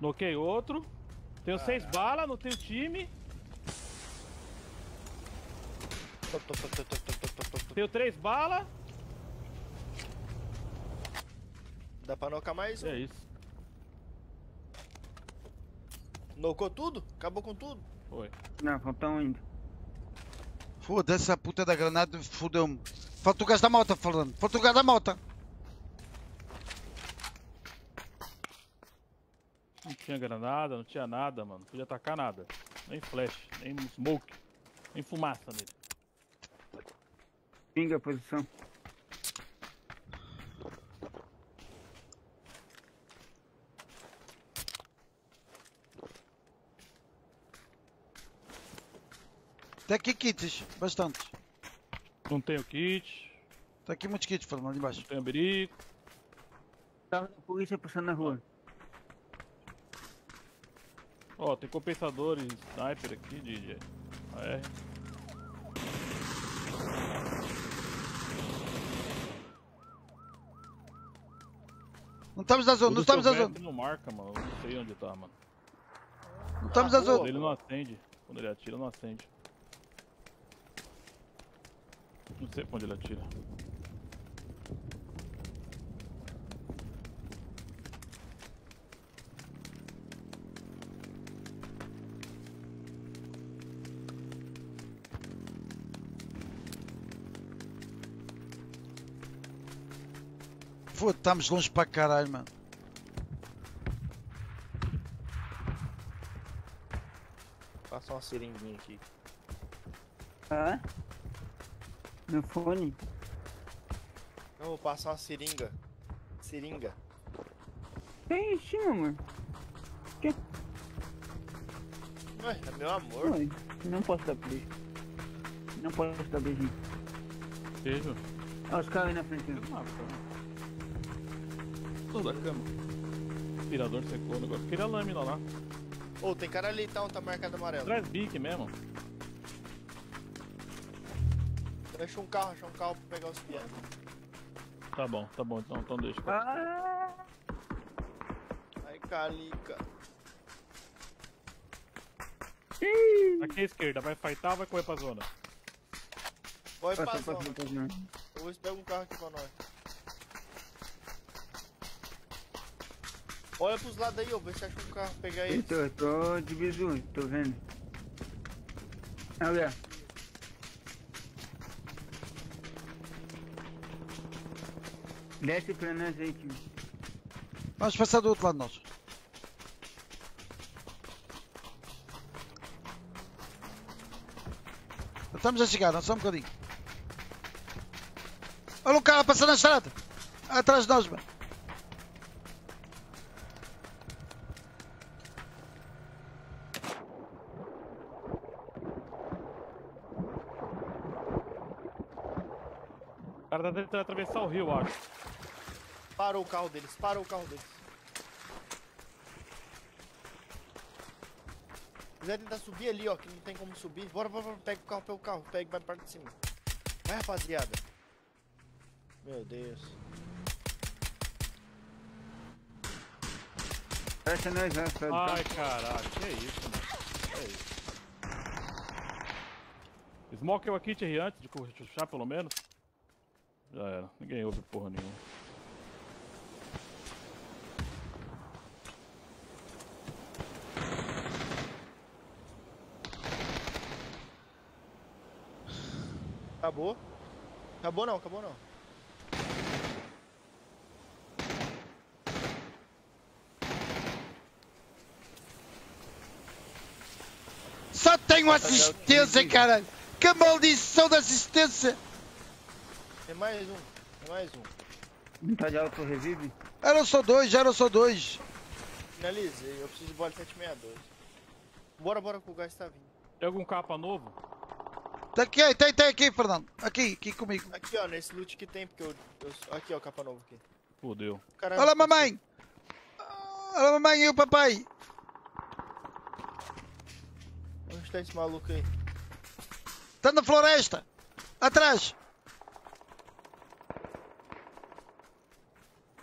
Noquei outro. Tenho seis balas, não tenho time. Tenho três balas. Dá pra nocar mais E um? é isso. Nocou tudo? Acabou com tudo? Foi. Não, faltam ainda. Foda-se a puta da granada, fodeu-me. Falta o gajo da moto, falando. Falta o gajo da moto. Não tinha granada, não tinha nada, mano. Não podia atacar nada. Nem flash, nem smoke, nem fumaça nele. Pinga a posição. Tem aqui kits, bastantes. Não tenho kit, Tem aqui muitos kits, falando ali embaixo. não tenho berico. Carro da polícia passando na rua. Ó, tem compensadores sniper aqui de AR. Não estamos na zona, não do estamos na zona. Não marca, mano. Eu não sei onde tá, mano. Não estamos Ah, na zona. Ele não acende. Quando ele atira, não acende. Não sei pra onde ele atira. Foda, estamos longe para caralho, mano. Passa uma seringuinha aqui. Ah? No fone? Não, vou passar uma seringa. Seringa. Que isso, meu amor? Ué, é meu amor. Oi, não posso dar beijo. Não posso dar beijinho. Beijo. Olha os caras aí na frente. ó. Toda a cama. Aspirador secou o negócio. Queria a lâmina lá. Ô, tem cara ali então, tá marcado amarelo. Traz bique mesmo. Deixa um carro, achar um carro pra pegar os pianos. Tá bom, tá bom. Então, então deixa. Ah! Ai, calica. Aqui à esquerda. Vai fightar ou vai correr pra zona? Vai passa, não. Eu vou ver se pega um carro aqui pra nós. Olha pros lados aí, ó. Vê se acha um carro. Pegar ele. tô, eu tô de bizu, tô vendo. Olha. Desce pra nós aí, tio. Vamos passar do outro lado nós. Estamos a chegar, não só um bocadinho. Olha o cara passando na estrada. Atrás de nós, mano. O cara tá tentando atravessar o rio, acho. Parou o carro deles, parou o carro deles. quiser tentar subir ali, ó, que não tem como subir, bora, bora, bora, pega o carro, pega o carro, pega e vai pra parte de cima. Vai, rapaziada. Meu Deus. Fecha nós, né? Ai, caralho, que isso, mano. Que isso. Smoke eu aqui, Thierry, antes de puxar pelo menos. Já era, ninguém ouve porra nenhuma. Acabou. Acabou não, acabou não. Só tenho assistência, caralho. Que maldição de assistência. Tem mais um, tem mais um. Não tá de auto revive? Eram só dois, já eram só dois. Finalizei, eu preciso de bola 762. Bora, bora que o gás tá vindo. Tem algum capa novo? Tá aqui, tem, tem aqui, Fernando. Aqui, aqui comigo. Aqui, ó, nesse loot que tem, porque eu. eu- aqui, ó, capa nova aqui. Fudeu. Caramba, Olha, mamãe. Olha, mamãe e o papai. Onde tá esse maluco aí? Tá na floresta. Atrás.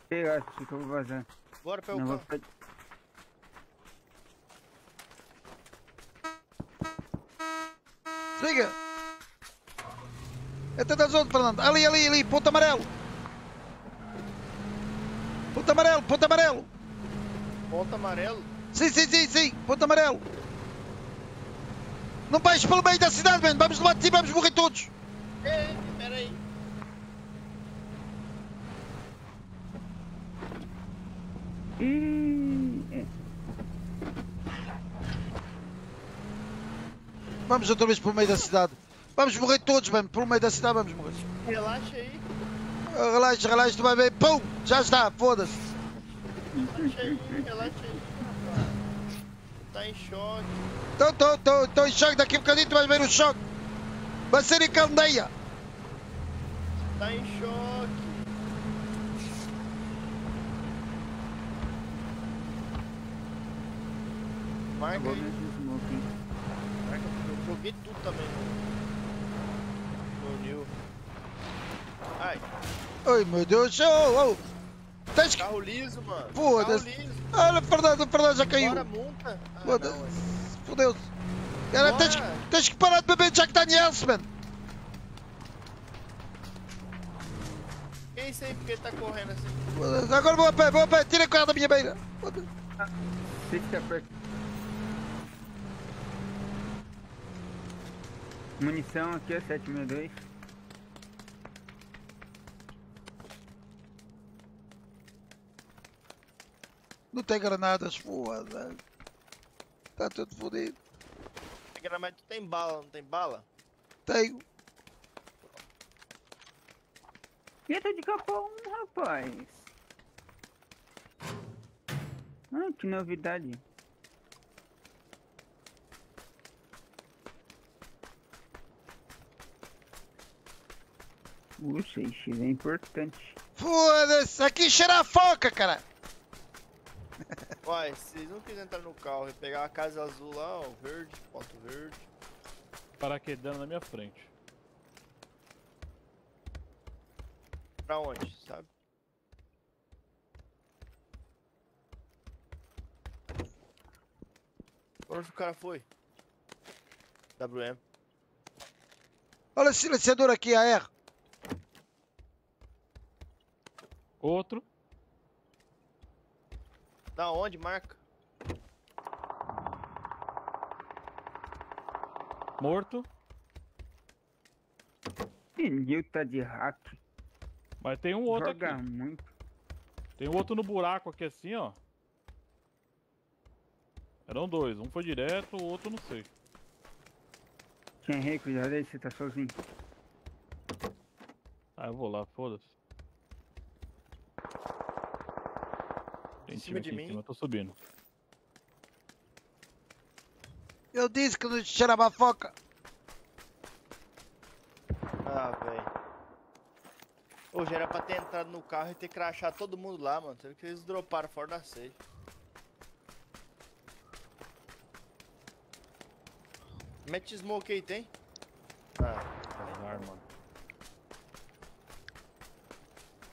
Eu acho que eu vou vazar. Bora, pega Não ficar... Siga. Entra da zona, Fernando. Ali, ali, ali. Ponto amarelo. Ponto amarelo, ponto amarelo. Ponto amarelo. Sim, sim, sim, sim. Ponto amarelo. Não vais pelo meio da cidade, mano. Vamos levar de vamos morrer todos. Ei, pera aí. Ih, é. Vamos outra vez pelo meio da cidade. Vamos morrer todos, mano. Pelo meio da cidade vamos morrer. Relaxa aí. Relaxa, relaxa, tu vai ver. Pum! Já está, foda-se. Relaxa aí, relaxa aí. Tá em choque. Tô, tô, tô, tô em choque. Daqui a bocadinho tu vais ver o choque. Vai ser em candeia. Tá em choque. Marca aí. Marca, eu joguei tudo também no. No New. Ai, Ai, meu Deus. Oh, oh. Tens que... carro liso, mano. Foda-se. Carro liso. Olha, Fernando, o Fernando já caiu. Bora, multa. Ah, Foda-se. não, é. Fodeu-se. Cara, tens que, tens que parar de beber Jack Daniels, mano. Que isso aí, porque ele tá correndo assim? Foda-se. Agora vou a pé, vou a pé. Tira o carro da minha beira. Foda-se. Fica perto. Munição aqui é 762. Não tem granadas, foda Tá tudo fodido. Mas tu tem bala, não tem bala? Tenho. E tô de capão, rapaz. Ah, que novidade. Puxa, isso é importante. Foda-se. Aqui cheira a foca, cara. Uai, se vocês não quiserem entrar no carro e pegar a casa azul lá, ó, verde, ponto verde. Paraquedando na minha frente. Pra onde, sabe? Onde o cara foi? WM. Olha o silenciador aqui, AR. Outro. Da onde, marca? Morto. Pneu tá de hack. Mas tem um outro Joga aqui. muito. Tem um outro no buraco aqui assim, ó. Eram dois. Um foi direto, o outro não sei. Tinha rei, cuidado aí, você tá sozinho. Ah, eu vou lá, foda-se. Tem time cima aqui de em mim. cima, eu tô subindo. Eu disse que não cheirava a foca. Ah, velho. Hoje era pra ter entrado no carro e ter crachado todo mundo lá, mano. Sendo que eles droparam fora da safe. Mete smoke aí, tem? Ah. Azar, mano.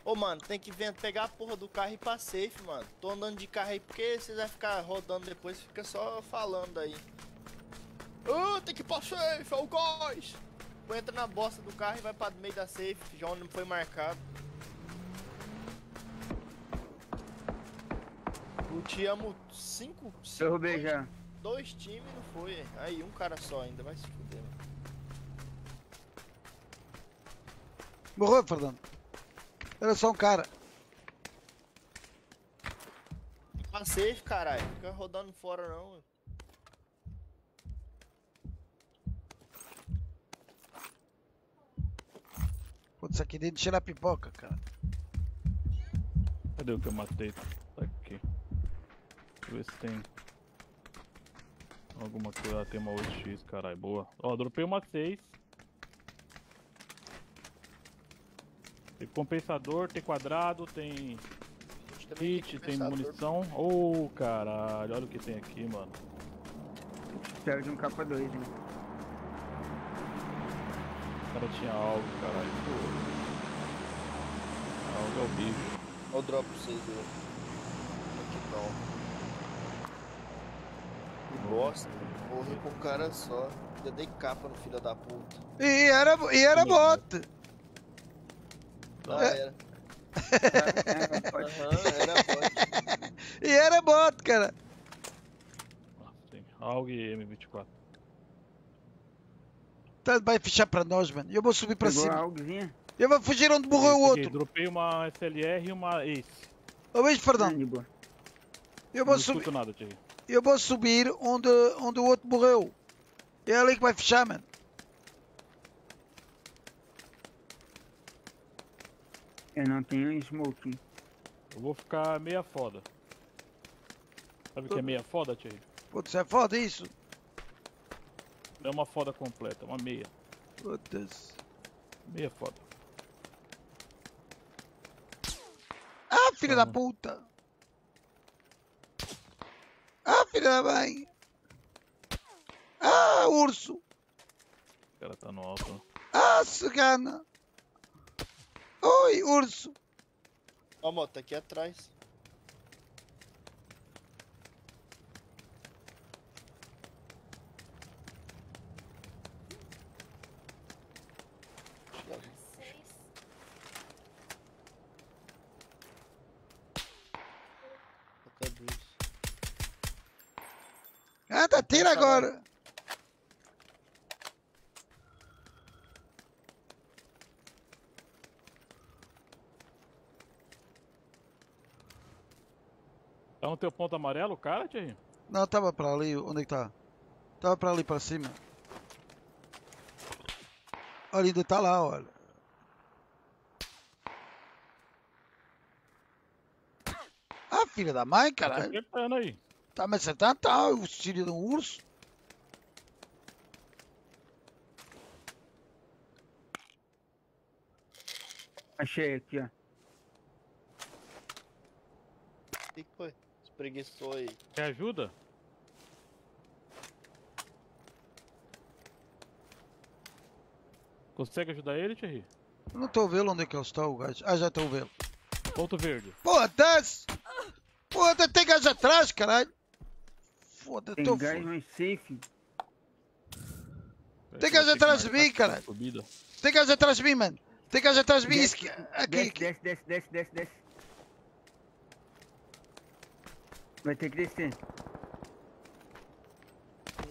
Ô, mano, tem que ver, pegar a porra do carro e ir pra safe, mano. Tô andando de carro aí porque vocês vão ficar rodando depois, fica só falando aí. Ô, tem que ir pra safe, é o gás! Ou entra na bosta do carro e vai pra meio da safe, já onde foi marcado. Eu te amo cinco, cinco Derrubei dois, já. dois times não foi. Aí, um cara só ainda, vai se fuder. mano. Morreu, Fernando. Era só um cara. Pra safe, caralho. Fica rodando fora não. Putz, aqui dentro cheira a pipoca, cara. Cadê o que eu matei? Tá aqui. Deixa eu ver se tem. Alguma coisa. Ah, tem uma 8x, caralho. Boa. Ó, dropei uma 6. Tem compensador, tem quadrado, tem kit, tem compensador. munição. Ô, caralho. Olha o que tem aqui, mano. Serve de um capa 2, hein? O cara tinha algo, caralho. Algo é o bicho. Olha o drop pra vocês verem. Aqui não. Que bosta. Morri com um cara só. Já dei capa no filho da puta. E era, e era bot. Ah, É. era. Aham, era bot. E era bot, cara. Nossa, tem algo e M24. Tá, vai fechar pra nós, mano. Eu vou subir pra Pegou cima. Eu vou fugir onde morreu o outro. Dropei uma SLR e uma Ace. Ô, beijo, Fernando. boa. Eu vou Não subir. nada. Eu vou subir onde, onde o outro morreu. É ali que vai fechar, mano. Eu não tenho smoke. Eu vou ficar meia foda. Sabe o que é meia foda, Thierry? Putz, é foda isso. Não é uma foda completa, é uma meia. Putz. Meia foda. Ah, filho da puta. Ah, filho da mãe. Ah, urso. O cara tá no alto. Ah, cigana. Oi, urso. Ó, moto, aqui atrás. Ah, tá vai. agora. Teu ponto amarelo, o cara, Thierry? Não, tava pra ali. Onde é que tá? Tava pra ali, pra cima. Olha, ainda tá lá, olha. Ah, filha da mãe, Tá caralho. acertando aí. Tá me acertando? Tá, o filho de um urso. Achei aqui, ó. O que foi? Espreguiçou aí. Quer ajuda? Consegue ajudar ele, Thierry? Eu não tô vendo onde é que eles estão, gajo. Ah, já tô vendo. Ponto verde. Porra, desce! Porra, tem gás atrás, caralho. Foda, Tem tô gás foda. mais safe. Tem gás atrás de mim, caralho. Tem gás atrás de mim, mano. Tem gás atrás de mim. Desce, Desce, desce, desce, desce, desce, desce. Vai ter que descer.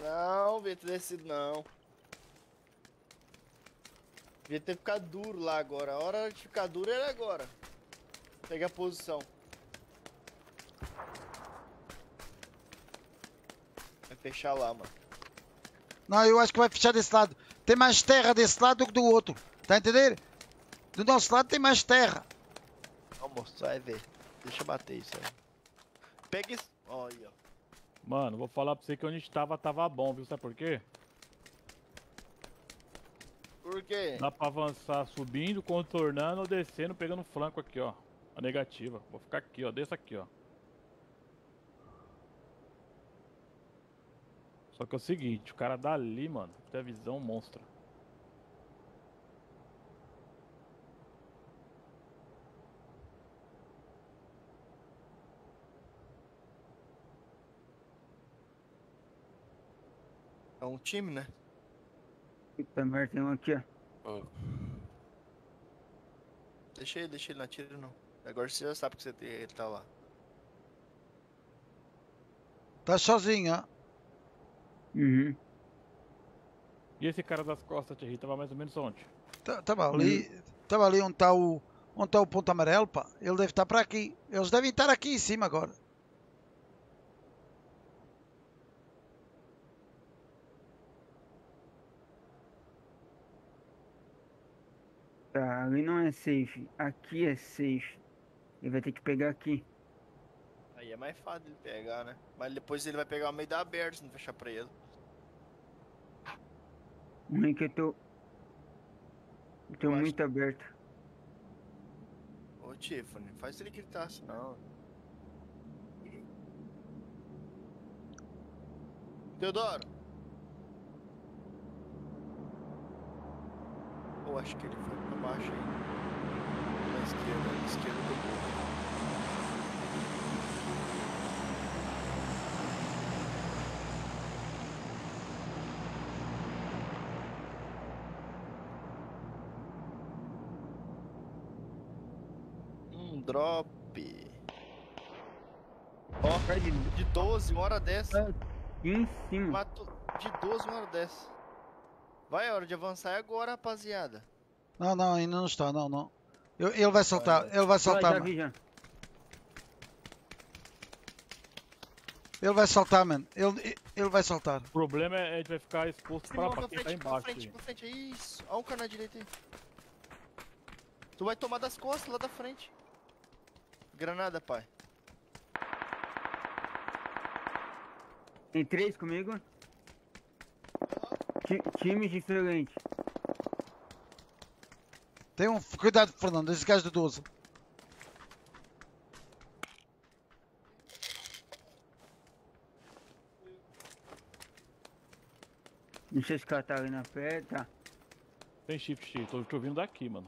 Não, devia ter descido não. Devia ter ficado duro lá agora. A hora de ficar duro era agora. Pegar a posição. Vai fechar lá, mano. Não, eu acho que vai fechar desse lado. Tem mais terra desse lado do que do outro. Tá a entender? Do nosso lado tem mais terra. Ó, moço, vai ver. Deixa eu bater isso aí. Pega. Ó, aí, ó. Mano, vou falar pra você que onde a gente tava, tava bom, viu? Sabe por quê? Por quê? Dá pra avançar subindo, contornando ou descendo, pegando flanco aqui, ó. A negativa. Vou ficar aqui, ó. Desça aqui, ó. Só que é o seguinte, o cara dali, mano, tem a visão monstra. É um time, né? Puta merda, tem um aqui, ó. Hum. Deixa ele, deixa ele, não atira não. Agora você já sabe que você tem, ele tá lá. Estás sozinho, ó. Uhum. E esse cara das costas, Thierry, tava mais ou menos onde? Estava ali, estava ali onde está o, onde está o ponto amarelo, pá. Ele deve estar para aqui. Eles devem estar aqui em cima agora. Tá, ali não é safe. Aqui é safe. Ele vai ter que pegar aqui. Aí é mais fácil ele pegar, né? Mas depois ele vai pegar o meio da aberta se não fechar pra ele. Ruim que eu tô. Eu tô Eu acho- muito aberto. Ô Tiffany, faz ele gritar assim não. Teodoro! Eu acho que ele foi pra baixo aí. Na esquerda, na esquerda do. Um drop. Ó, Vai de, de 12, uma hora dessa. em cima. De 12, uma hora dessa. Vai, é hora de avançar é agora, rapaziada. Não, não, ainda não está, não, não. Eu- ele vai saltar, ele vai saltar, já já. Ele vai saltar, mano. Ele, ele vai saltar. O problema é a gente vai ficar exposto pra, Primo, pra pra quem tá frente, pra embaixo. frente, aí. pra frente. Isso. Olha um cara na direita aí. Tu vai tomar das costas lá da frente. Granada, pai. Tem três comigo. Ti- times diferentes. Tem um. Cuidado, Fernando, esse gajo de 12. Não sei se o cara tá ali na tá. Tem shift X, tô te ouvindo daqui, mano.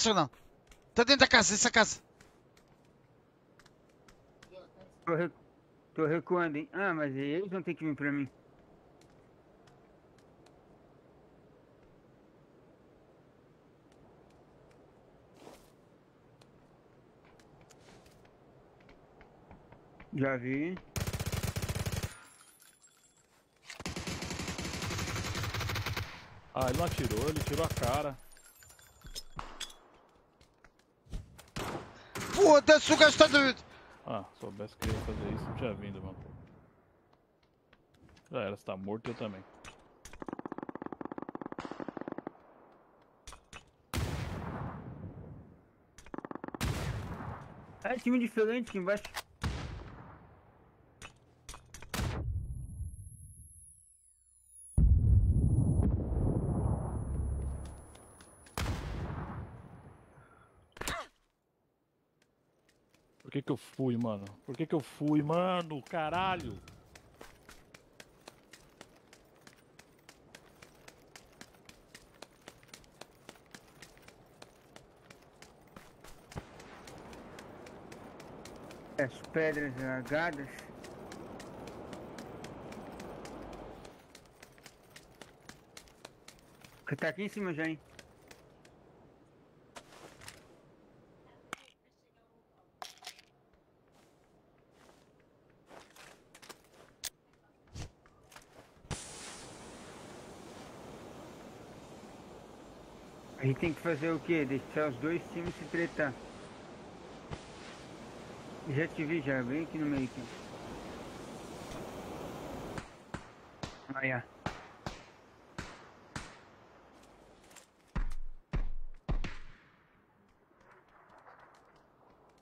Está dentro da casa, Fernando. Está dentro da casa, essa casa. Tô, tô recuando, hein? Ah, mas eles vão ter que vir pra mim. Já vi. Ah, ele não atirou, ele tirou a cara. Foda-se, o gajo está doido. Ah, soubesse que eu ia fazer isso, não tinha vindo, mano. Já era, você tá morto eu também. É time diferente aqui embaixo. Que eu fui, mano? Por que que eu fui, mano? Caralho! As pedras largadas. Tá aqui em cima já, hein? Fazer o quê? Deixar os dois times se tretar. Já te vi já, vem aqui no meio aqui. Aí, ó.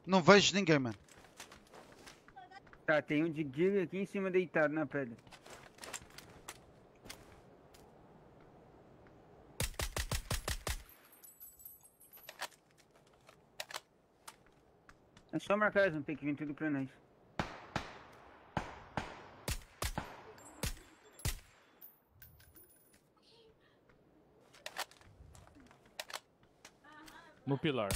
Não vejo ninguém, mano. Tá, tem um de guilha aqui em cima deitado na pedra. É só marcar, eles vão ter que vir tudo pra nós. No pilar.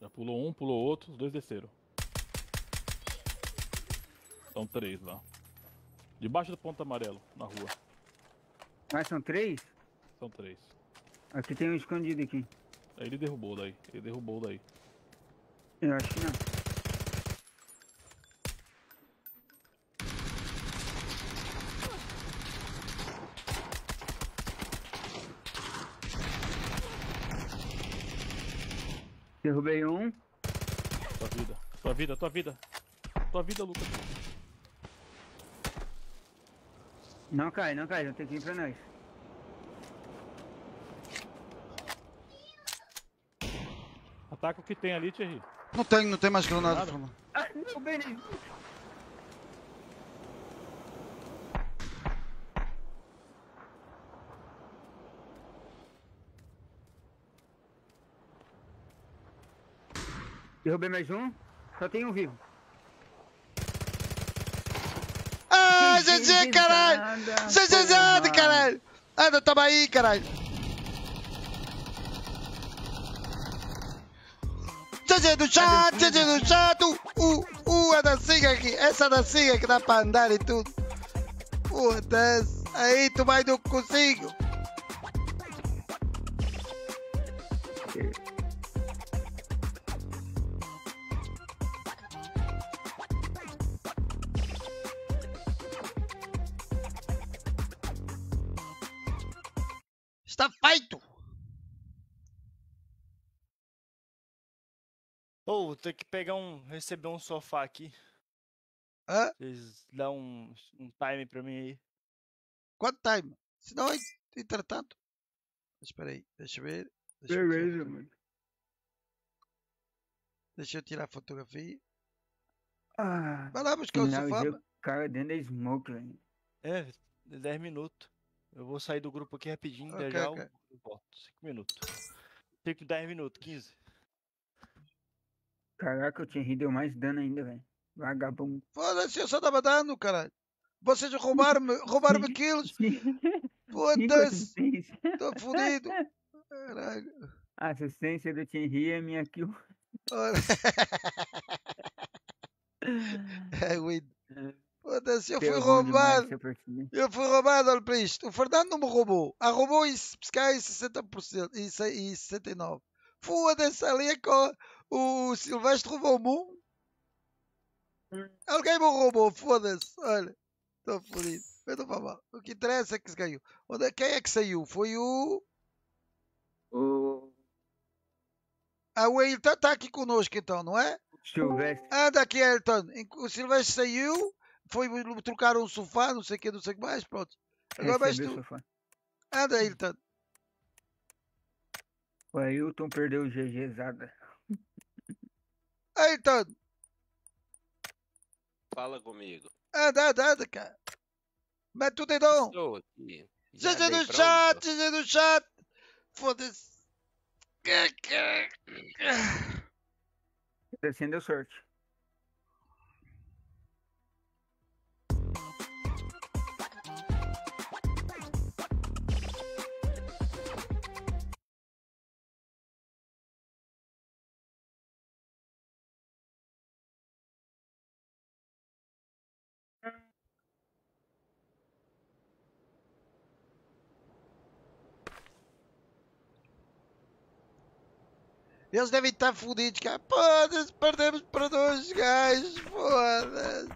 Já pulou um, pulou outro, os dois desceram. São três lá. Debaixo do ponto amarelo, na rua. Ah, são três? São três. Aqui tem um escondido aqui. Aí ele derrubou daí. Ele derrubou daí. Eu acho que não. Derrubei um. Tua vida. Tua vida, tua vida. Tua vida, Lucas. Não cai, não cai, não tem que pra nós. Ataca o que tem ali, Thierry. Não tem, não tem mais granada. Nada. Fernando. Ah, não, Benny! Derrubei mais um, só tem um vivo. Ah, GG, caralho! GG, caralho! Anda, toma aí, caralho! GG do chat, GG do chat! Uh, uh, a dancinha aqui! Essa dancinha que dá pra andar e tudo! Foda-se! Aí tu vai do consigo! Ter que pegar um. receber um sofá aqui. Hã? Vocês dão um, um time pra mim aí. Quanto time? Se não, entretanto. Espera aí, deixa eu ver. Deixa eu tirar a Beleza, mano. Deixa eu tirar a fotografia. Ah, Vai lá buscar o sofá. o cara dentro da smoke, velho. É, 10 minutos. Eu vou sair do grupo aqui rapidinho, Ok, já já ok. eu eu volto. 5 minutos. 5, 10 minutos, 15. Caraca, o Thierry deu mais dano ainda, velho. Vagabundo. Foda-se, eu só tava dando, caralho. Vocês roubaram-me roubaram. Cinco Foda-se, tô fudido. Caralho. A assistência do Thierry é minha kill. Olha. É, win. Foda-se, eu fui demais roubado. Eu fui roubado, olha para isto. O Fernando não me roubou. A roubou em em 60% e se- e 69%. Foda-se, ali é co- o Silvestre roubou-me um. Alguém me roubou, foda-se. Olha, estou fodido. Eu não mal. O que interessa é que se ganhou. Onde, é- quem é que saiu? Foi o. O Ah, o Ailton está aqui conosco então, não é? Silvestre. Anda aqui, Ailton. O Silvestre saiu. Foi trocar um sofá, não sei o que, não sei o que mais. Pronto. Agora vais recebeu tu. Anda, Ailton. O Ailton perdeu o GGzada. Ailton. Fala comigo. Anda, anda, anda, cara. Mete o dedão. Estou aqui. No pronto. chat, seja no chat. Foda-se. Assim deu sorte. Eles devem estar fodidos, cara. Foda-se, perdemos para dois gajos. Foda-se.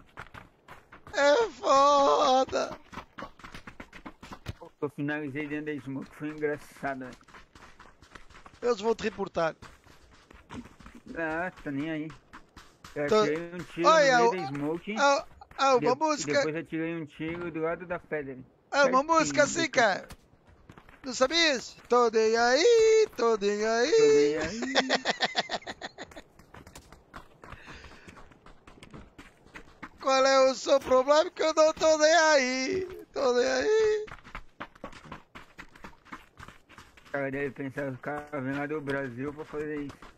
É foda. Eu finalizei dentro da smoke, foi engraçado. velho. Eles vão te reportar. Ah, tá nem aí. Eu Tô- atirei um tiro Olha, no meio da smoke. Ah, ah uma de- música. Depois atirei um tiro do lado da pedra. Ah, uma música assim, cara. Não sabias? Tô nem aí, tô nem aí. Tô nem aí. qual é o seu problema que eu não tô nem aí. Tô nem aí. O cara deve pensar os caras vêm lá do Brasil pra fazer isso.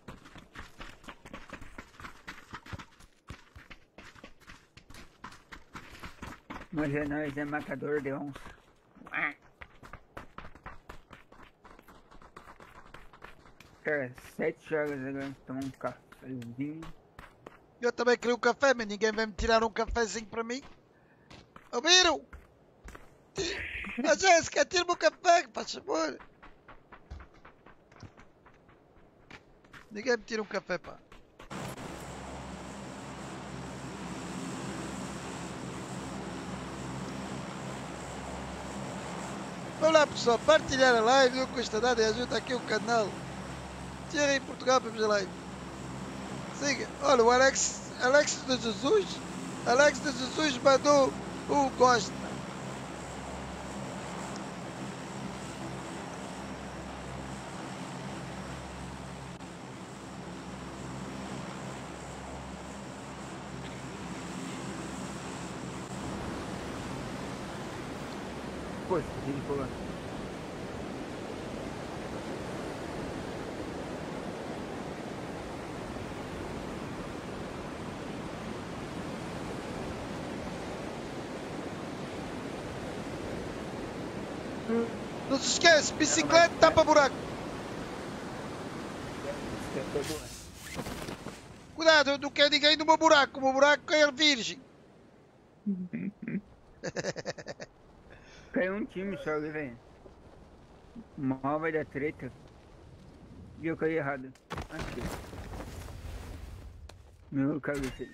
Mas é nós, é matador de onça. Cara, sete jogos agora, tomar um cafezinho. Eu também queria um café, mas ninguém vai me tirar um cafezinho para mim. Ouviram? A Jéssica, tira-me um café, faz favor. Ninguém me tira um café, pá. Olá pessoal, partilhar a live, não custa nada e ajuda aqui o canal. Thierry Portugal para live. Siga. Olha, o Alex, Alex de Jesus, Alex de Jesus mandou o gosto. Pô, ele falou. Esquece, bicicleta tapa buraco. Cuidado, eu não quero ninguém no meu buraco, o meu buraco é virgem. Caiu um time só ali, velho. Mal vai dar treta. E eu caí errado. Aqui. Meu cabeça.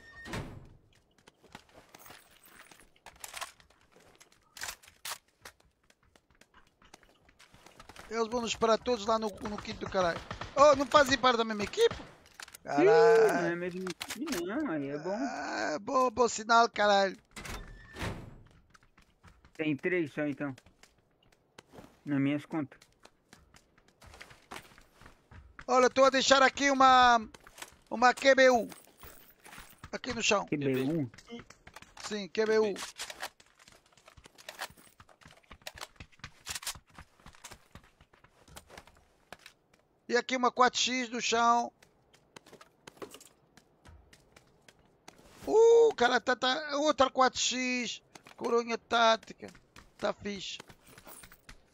Eles vão nos parar todos lá no, no quinto do caralho. Oh, não fazem parte da mesma equipe? Ih, Não Caralho. é mesmo não, aí é bom. Ah, bom, bom sinal, caralho. Tem três só então. Nas minhas contas. Olha, estou a deixar aqui uma. Uma QBU. Aqui no chão. QB1. Sim, QBU. E aqui uma 4x no chão. Uh, cara, tá, tá. Outra 4x. Coronha tática. Tá fixe.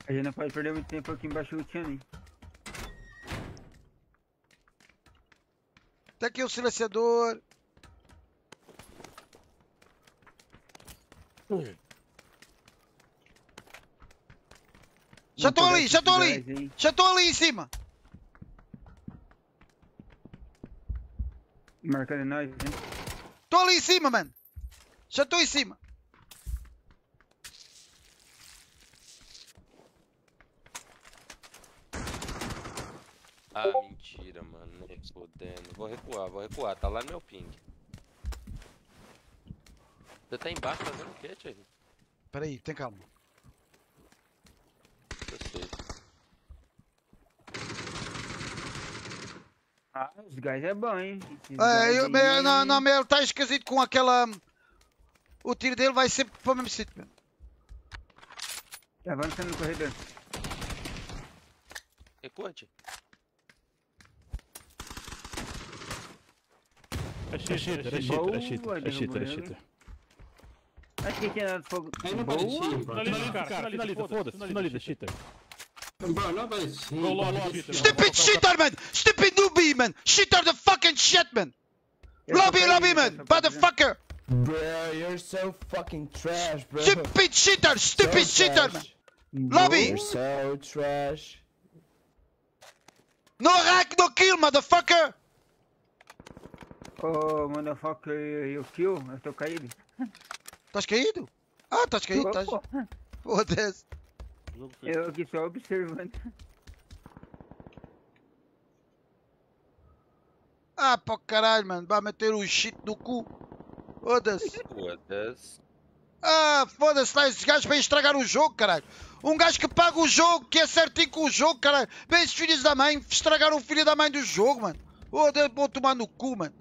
A gente não pode perder muito tempo aqui embaixo do Tiani. Tá aqui o silenciador. Já estou ali, já estou ali. Já estou ali em cima. Marcando nós, hein? Estou ali em cima, mano. Já estou em cima. Ah, mentira, mano. Nem fodendo. Vou recuar, vou recuar. Tá lá no meu ping. Você tá embaixo fazendo o quê, Thierry? Espera aí, tem calma. Eu sei. Ah, os gás é bom, hein? É, eu, aí- não, não, mas ele está esquisito com aquela. O tiro dele vai sempre para o mesmo sítio, mano. Tá avançando no corredor. Thierry. É cheater, é cheater, é cheater, é cheater, é derrubou cheater. Acho que tinha dado fogo. Aí não Boa. parecia, bro. Finaliza, cara, finaliza, foda-se, finaliza, cheater. Bro, não parecia. Cheater. Stupid cheater, man! Newbie, man! The fucking shit, man! Lobby, caindo, lobby, man! Motherfucker! Bro, you're so fucking trash, bro. Stupid cheater! Stupid So cheater, man! Lobby! You're so trash. No hack, no kill, motherfucker! Ô, motherfucker, eu kill, eu tô caído. Estás caído? Ah, estás caído. Pô, Foda-se. Eu aqui só observando. Ah, para caralho, mano. Vai meter o shit no cu. Foda-se. Foda-se. Ah, foda-se lá esses gajos para estragar o jogo, caralho. Um gajo que paga o jogo, que é certinho com o jogo, caralho. Vem esses filhos da mãe, estragaram o filho da mãe do jogo, mano. Foda-se, vou tomar no cu, mano.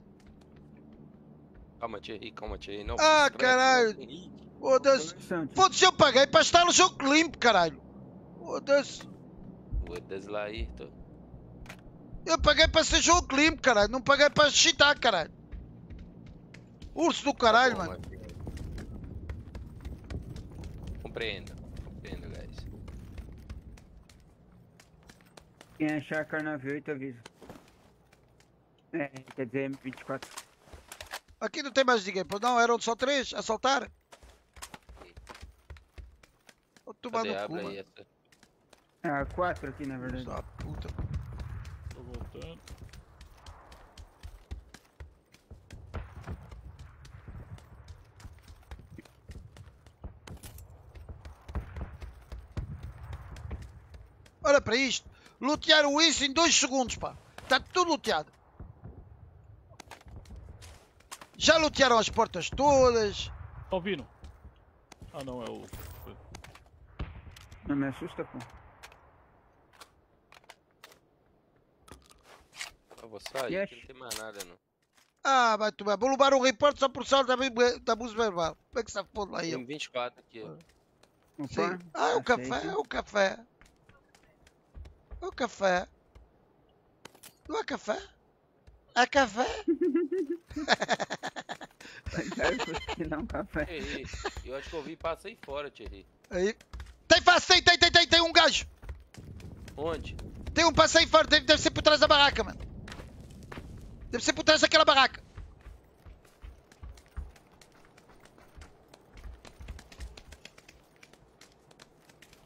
Calma, Thierry, calma, Thierry. Não, Ah, caralho. Foda-se. Foda-se, eu paguei para estar no jogo limpo, caralho. Foda-se. Foda-se lá, Ayrton. Eu paguei para ser jogo limpo, caralho. Não paguei para chitar, caralho. Urso do caralho, Bom, mano. Compreendo, compreendo, guys. Quem achar a Carnave 8 avisa. É, quer dizer M24. Aqui não tem mais ninguém, pois não? Eram só três. Assaltar. Vou tomar Cadê? no cu, mano. Ah, 4 aqui na verdade. Da puta. Tô voltando. Olha para isto. Lutearam isso em dois segundos, pá. Está tudo luteado. Já lutearam as portas todas. Ouvindo? Ah, não, é o. Não me assusta, pô. Eu vou sair, Yes. não tem mais nada, não. Ah, vai tomar. Vou levar um repórter só por saldo de abu- de abuso verbal. Como é que se pôr lá Tem ele? 24 aqui, ó. Opa, Sim. Ah, é o café, é o café. É o café. Não é café? É café? Um café. Thierry, eu acho que eu vi passa aí fora, Thierry. Aí. Tem face, tem, tem, tem, tem, tem um gajo. Onde? Tem um passeio fora, deve, deve ser por trás da barraca, mano. Deve ser por trás daquela barraca.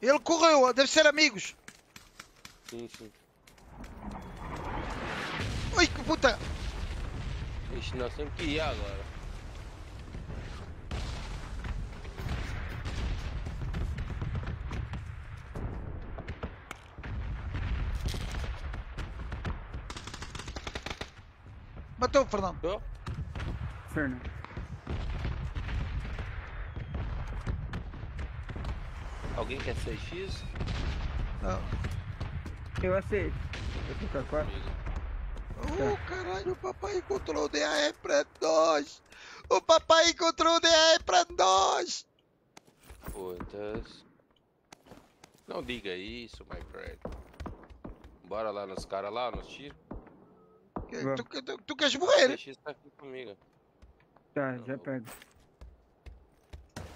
Ele correu, deve ser amigos. Sim, sim. Ui, que puta! Ixi, nós temos que ir agora. Matou Fernando. Tô? Fernando. Alguém quer 6x? Não. Eu aceito. Eu tô com a 4. Amigo. Oh, caralho, o papai encontrou o DAE pra nós. O papai encontrou o DAE pra nós. Foda-se. Não diga isso, my friend. Bora lá nos caras lá, nos tiros. Tu, tu, tu queres morrer? 6x tá aqui comigo. Tá, já pego.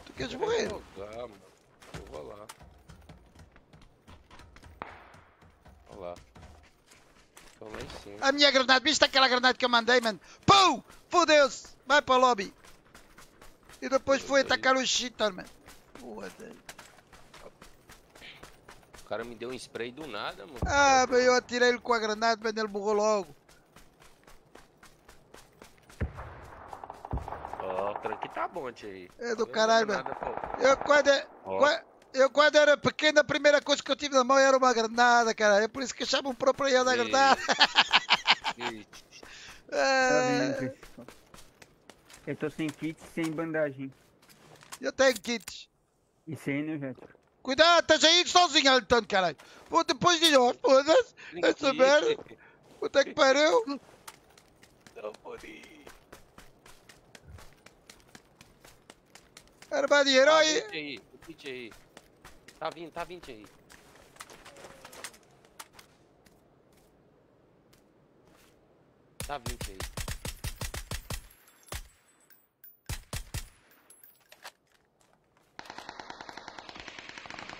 Tu queres morrer? Jogar, mano. Eu vou lá. Lá. Em cima. A minha granada, viste aquela granada que eu mandei, mano? Pum! Fudeu-se! Vai para o lobby. E depois foi atacar o cheater, mano. Foda-se. O cara me deu um spray do nada, mano. Ah, mas eu atirei-lhe com a granada, mas ele morreu logo. Ó, oh, aqui tá bom, aí. É do Não caralho, mano. Eu quando, Ó. qua- eu quando era pequeno, a primeira coisa que eu tive na mão era uma granada, cara. É por isso que chamam propriedade da Ih. granada. Tá É, pessoal. Eu tô sem kit e sem bandagem. eu tenho kits. E sem energético. Cuidado, estás aí sozinho, Alton, caralho. Pô, depois de nós, foda-se. Essa merda. Puta que pariu. Não pode ir. Armado de Tá herói. vindo, tia aí. O kit aí. Tá vindo, tá vindo, aí. Tá vindo, aí.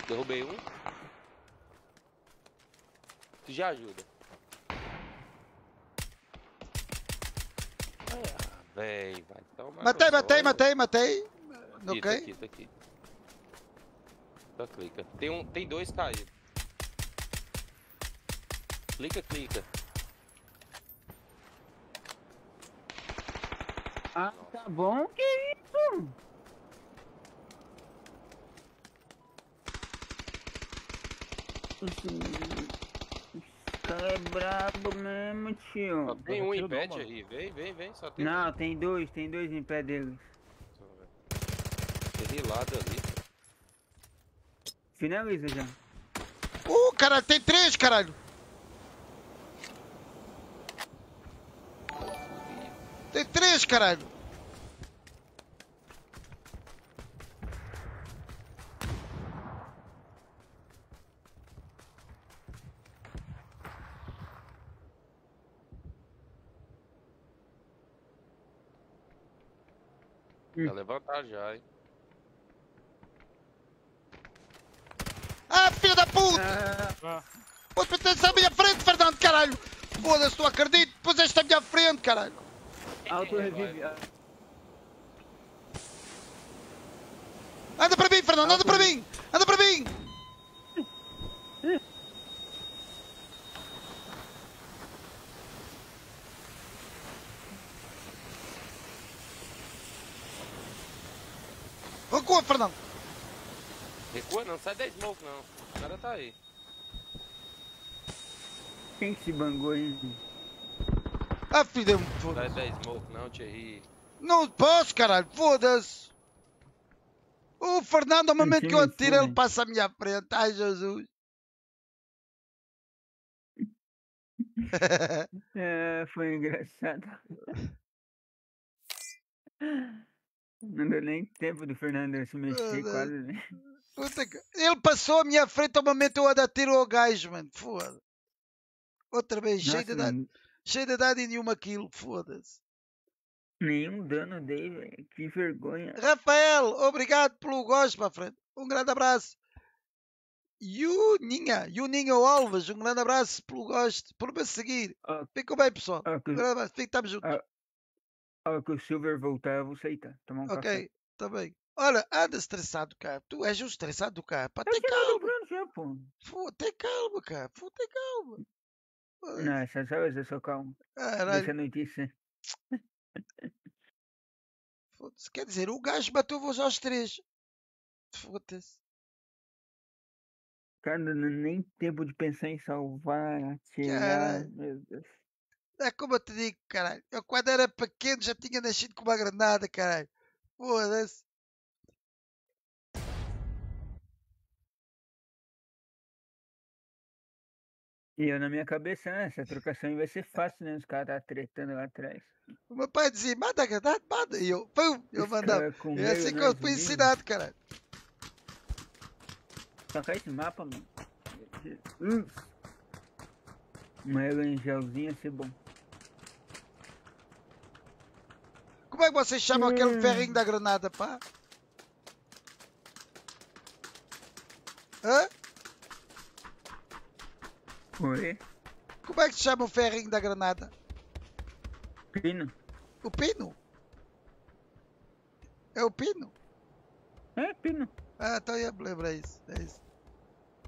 Derrubei um. Tu já ajuda. Ah, véi, vai tomar. Matei, matei, matei, matei. Tá Ok. aqui, tá aqui. Só clica. Tem, um, tem dois caídos. Clica, clica. Ah, tá bom. Que isso? Cara é brabo mesmo, Só tio. tem um em pé, aí. Vem, vem, vem. Só tem Não, tem dois, tem dois em pé deles. um. Aquele lado ali. Finaliza né, já. Uh, caralho, tem três, caralho. Tem três, caralho. Vai levantar já, hein? Filha da puta! Ah, Pô, tu tens à minha frente, Fernando, caralho! Foda-se, tu acredito! Puseste à minha frente, caralho! Auto revive. ah, Anda para mim, Fernando, anda para mim! Anda para mim! Recua, Fernando! Recua não, sai da smoke não. O cara tá aí. Quem que se bangou aí? Ah, filha, Sai foda-se! da smoke não, Thierry. Não posso, caralho, foda-se! O Fernando, ao momento que eu atiro, ele passa à minha frente. Ai, Jesus! É, foi engraçado. Não deu nem tempo do Fernando se mexer quase, né? Ele passou à minha frente ao momento eu a tiro ao gajo, mano. Foda. Outra vez, cheio de Nossa, idade. mano, Cheio de idade e nenhuma kill, foda-se. nenhum dano dei, velho. Que vergonha. Rafael, obrigado pelo gosto para frente. Um grande abraço. Yuninha, Yuninha Alves, um grande abraço pelo gosto, por me seguir. Ó, Fica bem, pessoal. que, Um grande abraço, estamos juntos. Ah, ó, que o Silver voltar, eu vou aceitar. Tomar um café. ok, tá bem. Olha, anda estressado, cara. Tu és um estressado, cara. Pá, tem calma. Bruno já, pô. Tem calma, cara. Foda, tem calma. Não, essas horas eu sou calmo. Caralho. Deixa a notícia. Foda-se. Quer dizer, o gajo bateu-vos aos três. Foda-se. Cara, nem tempo de pensar em salvar, atirar. Meu Deus. É como eu te digo, caralho. Eu quando era pequeno já tinha nascido com uma granada, caralho. Foda-se. E eu na minha cabeça, ah, essa trocação aí vai ser fácil, né? Os caras tá tretando lá atrás. O meu pai dizia, manda a granada, manda. E eu, pum, eu Os mandava. cara É assim que né, eu fui ensinado, caralho. Tocar esse mapa, mano. Jesus. Uma evangelzinha ia ser bom. Como é que vocês chamam aquele Hum. ferrinho da granada, pá? Hã? Como é que se chama o ferrinho da granada? Pino? O pino? É o pino? É, pino. Ah, então eu é isso, é isso.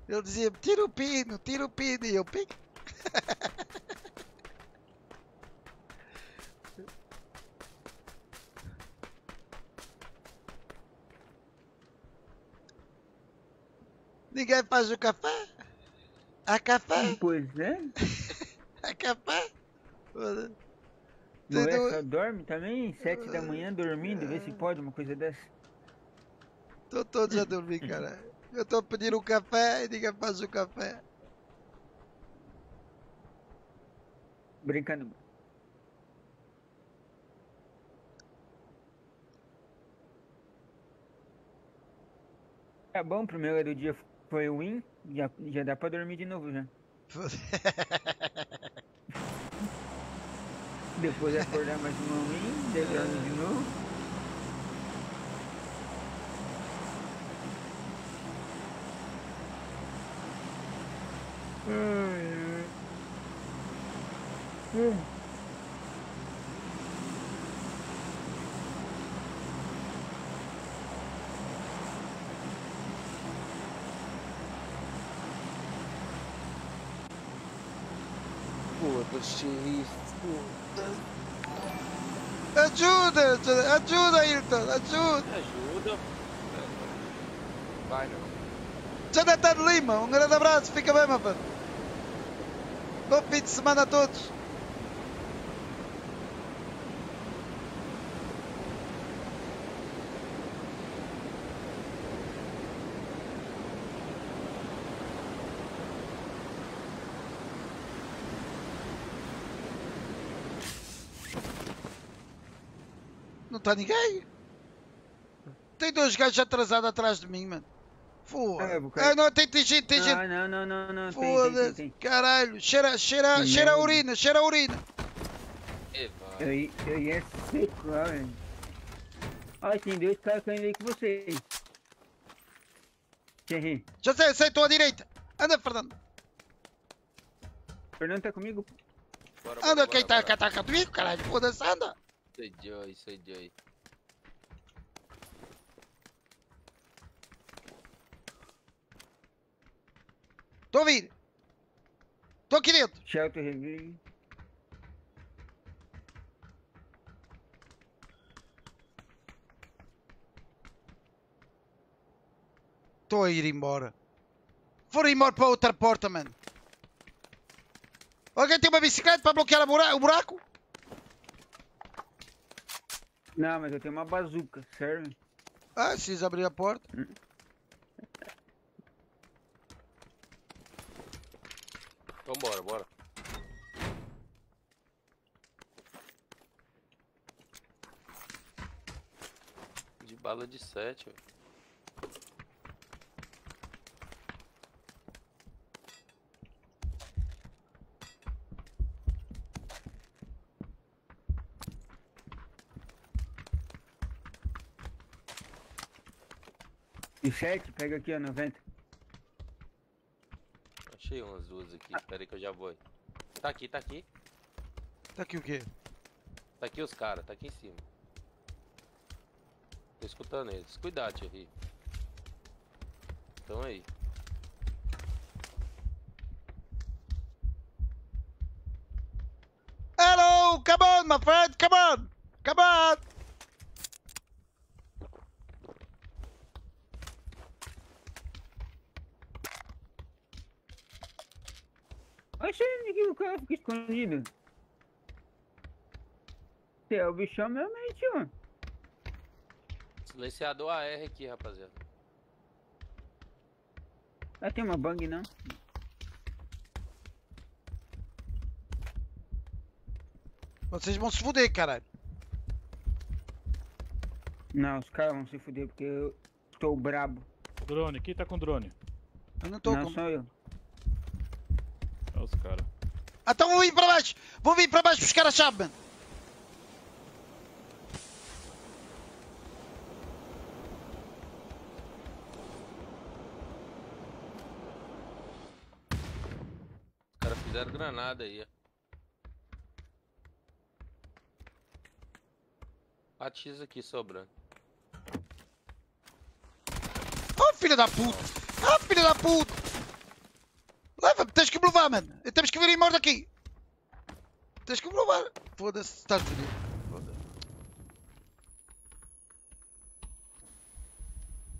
Ele dizia, tira o pino, tira o pino, e eu, pim. Ninguém faz o café? A café? Pois é. A. Não Entendeu? é só dorme também? Sete da manhã dormindo, vê se pode uma coisa dessa. Tô todos a dormir, cara. Eu tô pedindo um café e ninguém faz o café. Brincando. Tá bom, primeiro do dia foi o win, já, já dá pra dormir de novo já. Depois acordar mais uma win, degrando de novo. Ai. Hum. Foda-se, Ajuda, ajuda, ajuda, Ayrton, ajuda. Ajuda. Vai não. Jonathan Lima, um grande abraço, fica bem, meu filho. Bom fim de semana a todos. Não está ninguém? Tem dois gajos atrasados atrás de mim, mano. Foda. Ah, cair. Ah, não, tem, tem gente, tem gente. Ah, não, não, não, não, Foda-se, caralho. Cheira, cheira, Que cheira a urina, cheira a urina. Eu, ia- eu ia lá, velho. Olha, tem dois caras caindo aí com vocês. Quem? Já sei, sei, estou à direita. Anda, Fernando. Fernando tá comigo? Bora, Anda, bora, quem bora, está bora. tá comigo, caralho. Foda-se, anda. Sei Joy, sei Joy. A vir. Estou aqui dentro. Shelter Review. Estou a ir embora. Vou embora para outra porta, mano. Alguém tem uma bicicleta para bloquear o buraco? Não, mas eu tenho uma bazuca, serve? Ah, precisa abrir a porta. Então bora, bora. De bala de 7, velho. 7, pega aqui, ó, 90. Achei umas duas aqui. Espera aí que eu já vou. Tá aqui, tá aqui. Está aqui o quê? Tá aqui os caras, tá aqui em cima. Tô escutando eles. Cuidado, Thierry. Então aí. Hello, come on, my friend, come on. Come on. Oxe, onde que o cara fica escondido? Você é o bichão realmente, mano. Silenciador AR aqui, rapaziada. Ah, tem uma bang não? Vocês vão se foder, caralho. Não, os caras vão se fuder porque eu estou brabo. Drone, quem tá com drone? Eu não estou Não com... sou eu. É os caras. Então vou vir para baixo. Vou vir para baixo buscar a chave, mano. Os caras fizeram granada aí, ó. AX aqui sobrando. Oh, filha da puta. Ah, filha da puta. Leva-me, tens que me levar, mano. Temos que vir embora daqui. Tens que me levar. Foda-se, estás fodido.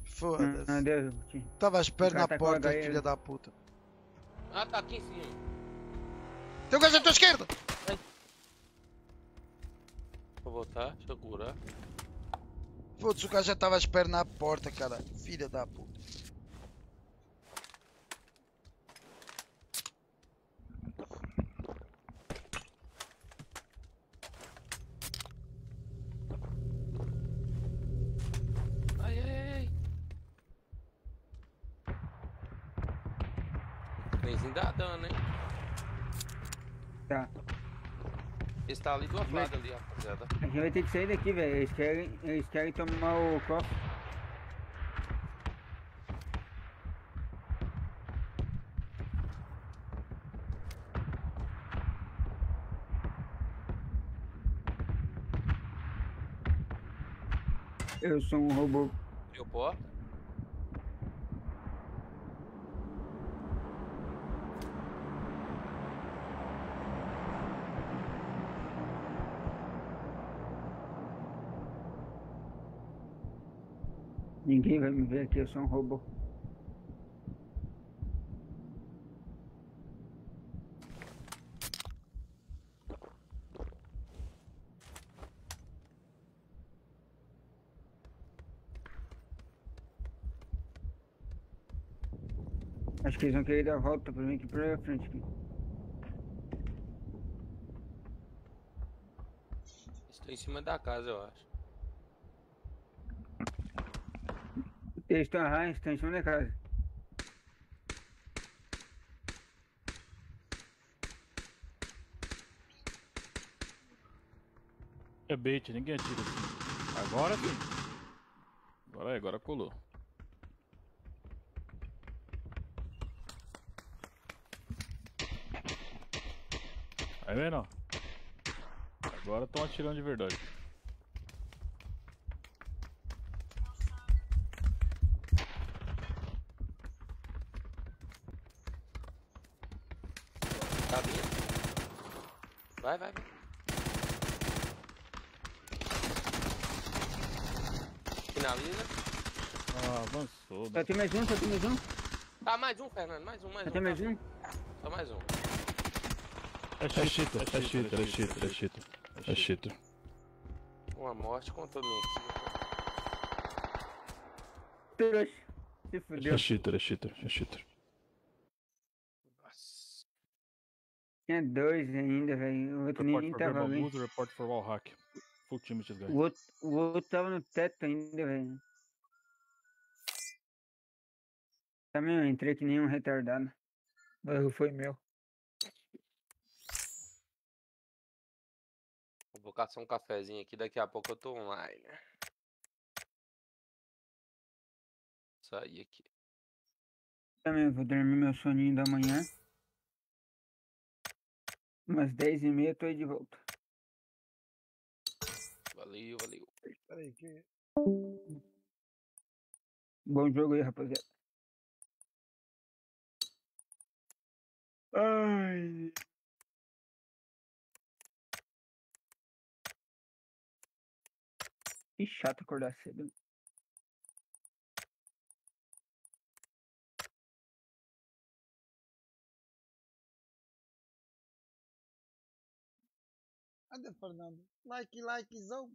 Foda-se. Ah, Deus, tio. Estava à espera na tá porta, filha da puta. Ah, tá aqui em cima. Tem um gajo à tua esquerda. Vou voltar, deixa eu curar. Foda-se, o gajo já estava à espera na porta, cara. Filha da puta. Ai, ai, ai. Benzinho dá dano, hein? Tá. Esse tá ali do outro lado ali, rapaziada. A gente vai ter que sair daqui, velho. Eles querem, eles querem tomar o cofre. Eu sou um robô. Abriu porta. Ninguém vai me ver aqui, eu sou um robô. Acho que eles vão querer dar a volta pra mim aqui pra frente. Aqui. Estou em cima da casa, eu acho. Eles estão eles estão em casa. É bait, ninguém atira aqui. Agora sim. Agora é, agora colou. Aí vendo? ó? Agora estão atirando de verdade. Tá vindo. Vai, vai, vai. Finaliza. Ah, avançou. Só tem mais um, só tem mais um. Tá, mais um, Fernando. Mais um, mais Só um. tem mais tá. um. Só mais um. É cheater, é cheater, é cheater, é cheater. É cheater. Uma morte contra mim aqui. Se fudeu. É cheater, é cheater, é cheater. Tinha dois ainda, velho. O outro nem, Report nem for tava ali. report for wall hack. Full team outro, o outro tava no teto ainda, velho. Também eu entrei que nem um retardado. O erro foi meu. Vou caçar um cafezinho aqui, daqui a pouco eu tô online. Sair aqui. Também vou dormir meu soninho da manhã. Umas 10 e meia eu tô aí de volta. Valeu, valeu. Peraí, que. Bom jogo aí, rapaziada. Ai. Que chato acordar cedo. Cadê Fernando? Like, likezão.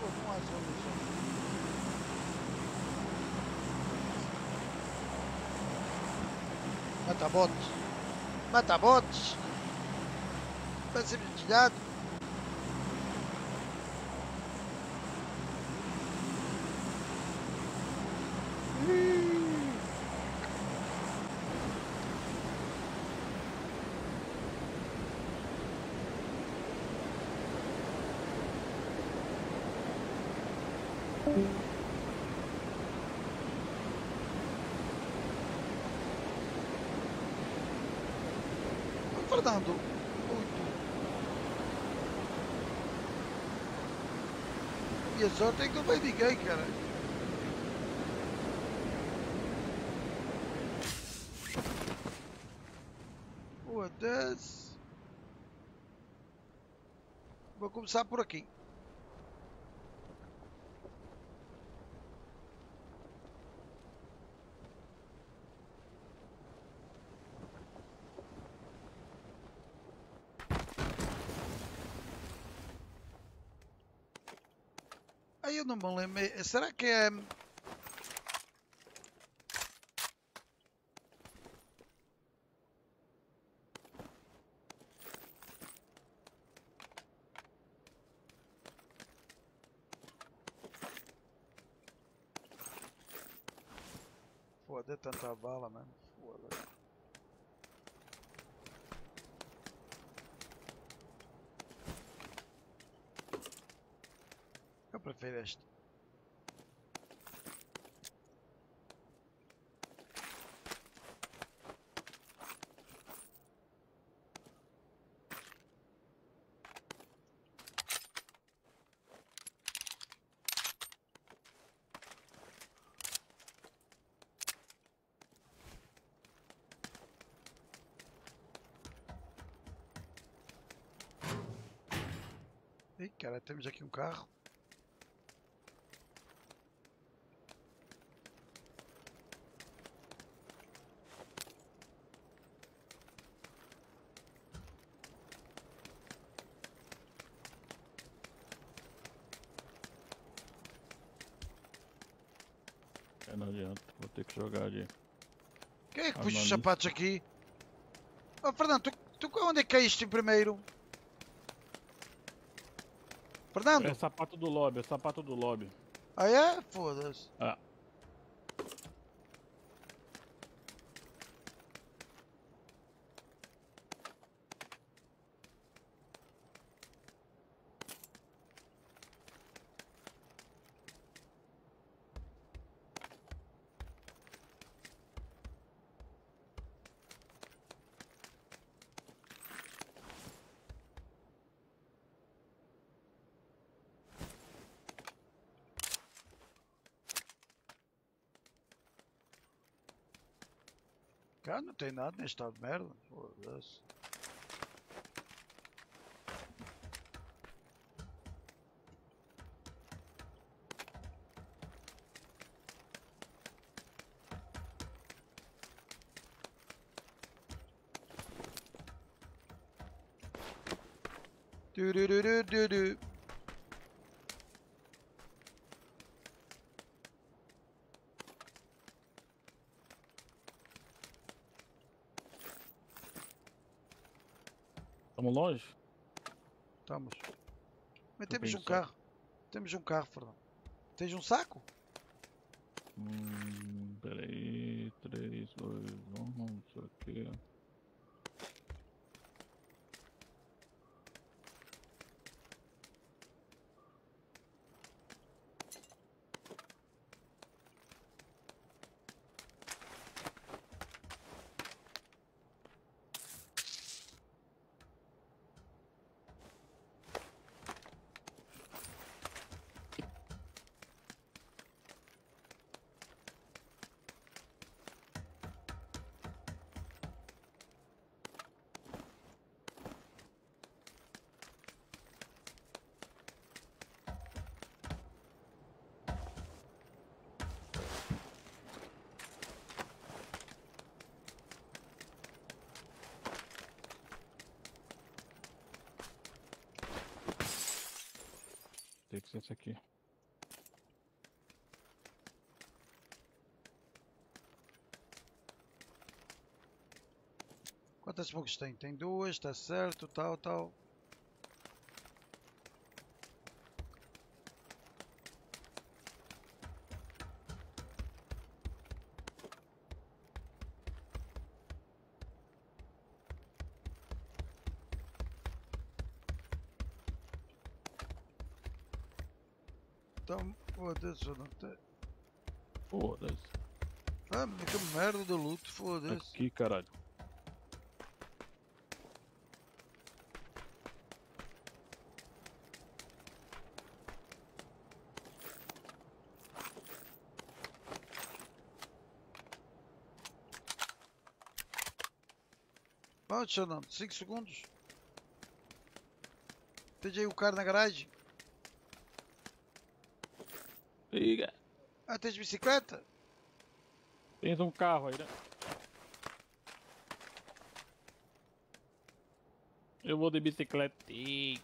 Pô, um azul no chão. Mata botes. Mata botes. Vai ser destilhado. Fernando. Muito. E a sorte é que não vai ninguém, cara. What does? Vou começar por aqui. Não me lembro. Será que é. Foda, é tanta bala, mano. finished. Cara, temos aqui um carro. Puxa os sapatos aqui? Oh, Fernando, tu, tu onde é que caíste primeiro? Fernando? É sapato do lobby, é sapato do lobby. Ah é? Foda-se. Ah. Não tem nada de merda. Foda-se. Tururururu. Estamos longe? Estamos. Mas Tô temos um carro. Temos um carro, Fernando. Tens um saco? Hum, peraí, 3, 2, 1, isso aqui. Tem que ser esse aqui. Quantas smokes tem? Tem duas, está certo, tal, tal. Então, foda-se, eu não tenho. Foda-se. Ah, que merda de luto, foda-se. Aqui, caralho. Vamos, Fernando, 5 segundos. Aí o carro na garagem. Liga. Ah, tens bicicleta? Tens um carro aí, né? Eu vou de bicicletinha.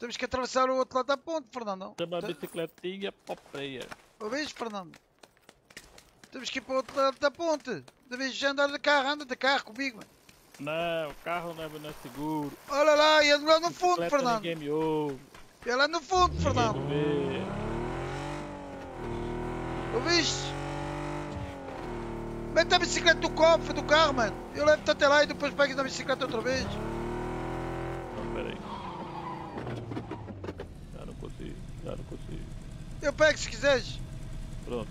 Temos que atravessar o outro lado da ponte, Fernando. Chama Tá- bicicletinha popreia. Ouvis, Fernando? Temos que ir para o outro lado da ponte. De vez de andar de carro, anda de carro comigo. mano. Não, o carro não é, não é seguro. Olha lá, ele lá no fundo, Fernando. ninguém me ouve. Ele lá no fundo, Fernando. Ninguém vê. Ouviste? Mete a bicicleta no cofre do carro, mano. Eu levo-te até lá e depois pegas na bicicleta outra vez. Não, peraí. Já não consigo, já não consigo. Eu pego se quiseres. Pronto.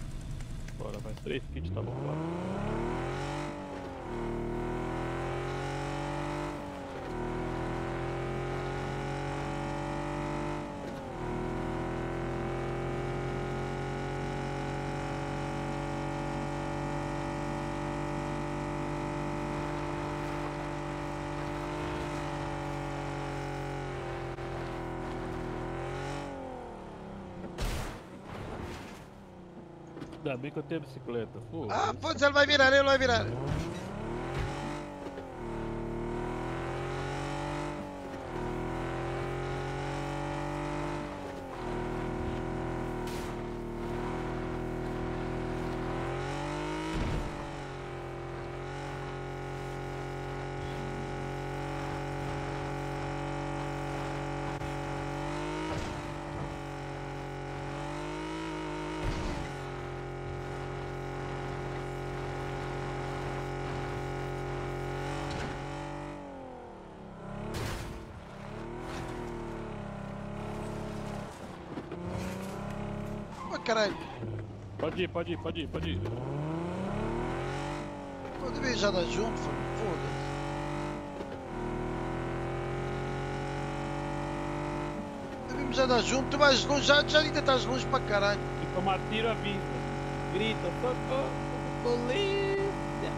Bora, mais três kits, tá bom, bora. Bem que eu tenho bicicleta. Pô, Ah, putz, ele vai virar, ele vai virar. Pô, caralho. Pode ir, pode ir, pode ir, pode ir. Já dar junto, foda-se. Devíamos já dar junto, tu vais longe, já, já ainda estás longe para caralho. Se tomar tiro, avisa. Grita, socorro, polícia.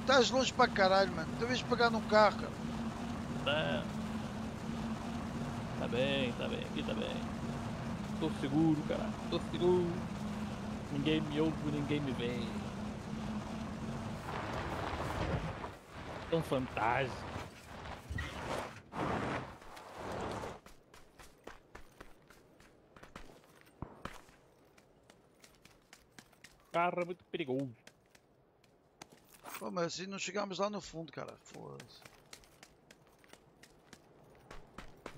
Estás longe para caralho, mano. Devias pegar num carro, cara. Tá. Tá bem, tá bem, aqui tá bem. Tô seguro, cara. Tô seguro. Ninguém me ouve, ninguém me vê. Tão fantástico. Carro é muito perigoso. Pô, mas assim não chegamos lá no fundo, cara. Foda-se.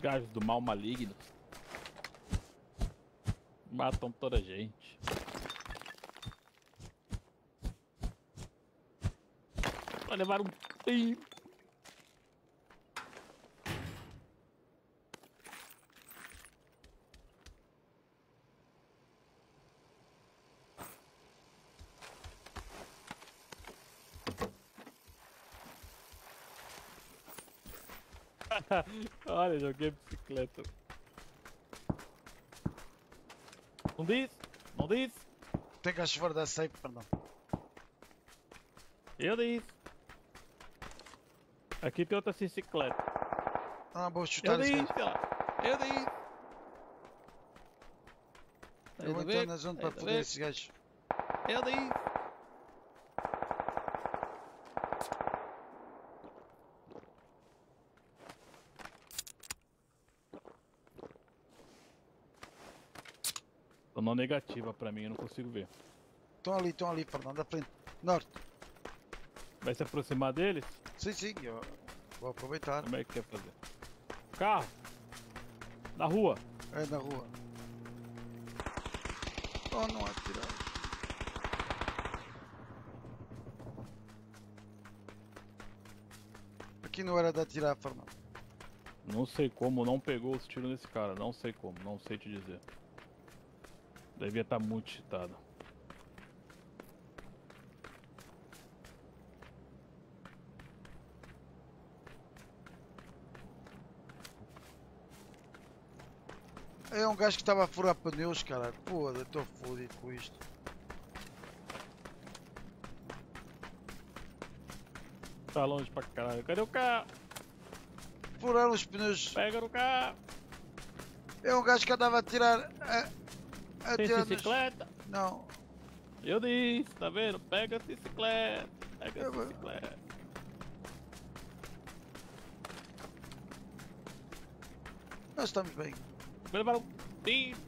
Gajos do mal maligno. Matam toda a gente. Vai levar um tempo. Olha, joguei bicicleta. Não diz? Não diz? Tem que chover da safe, perdão. Eu disse. Aqui tem outra bicicleta. Ah, vou chutar Eu esse disse, gajo. ó. Eu disse. Eu vou entrar na zona para foder esses gajos. Eu disse. Negativa pra mim, eu não consigo ver. Estão ali, estão ali, perdão, da frente. Norte. Vai se aproximar deles? Sim, sim, eu vou aproveitar. Como é que quer fazer? Carro! Na rua! É na rua. Oh, não atirar. Aqui não era de atirar, Fernando. Não sei como não pegou os tiros nesse cara, não sei como, não sei te dizer. Devia estar muito cheatado. É um gajo que estava a furar pneus, cara. Foda, estou fodido com isto. Tá longe pra caralho. Cadê o carro? Furaram os pneus. Pega no carro! É um gajo que andava a tirar. A, a Tem bicicleta? Não. Eu disse, tá vendo? Pega a bicicleta. Pega a bicicleta. Nós estamos bem. Vai levar um tiro.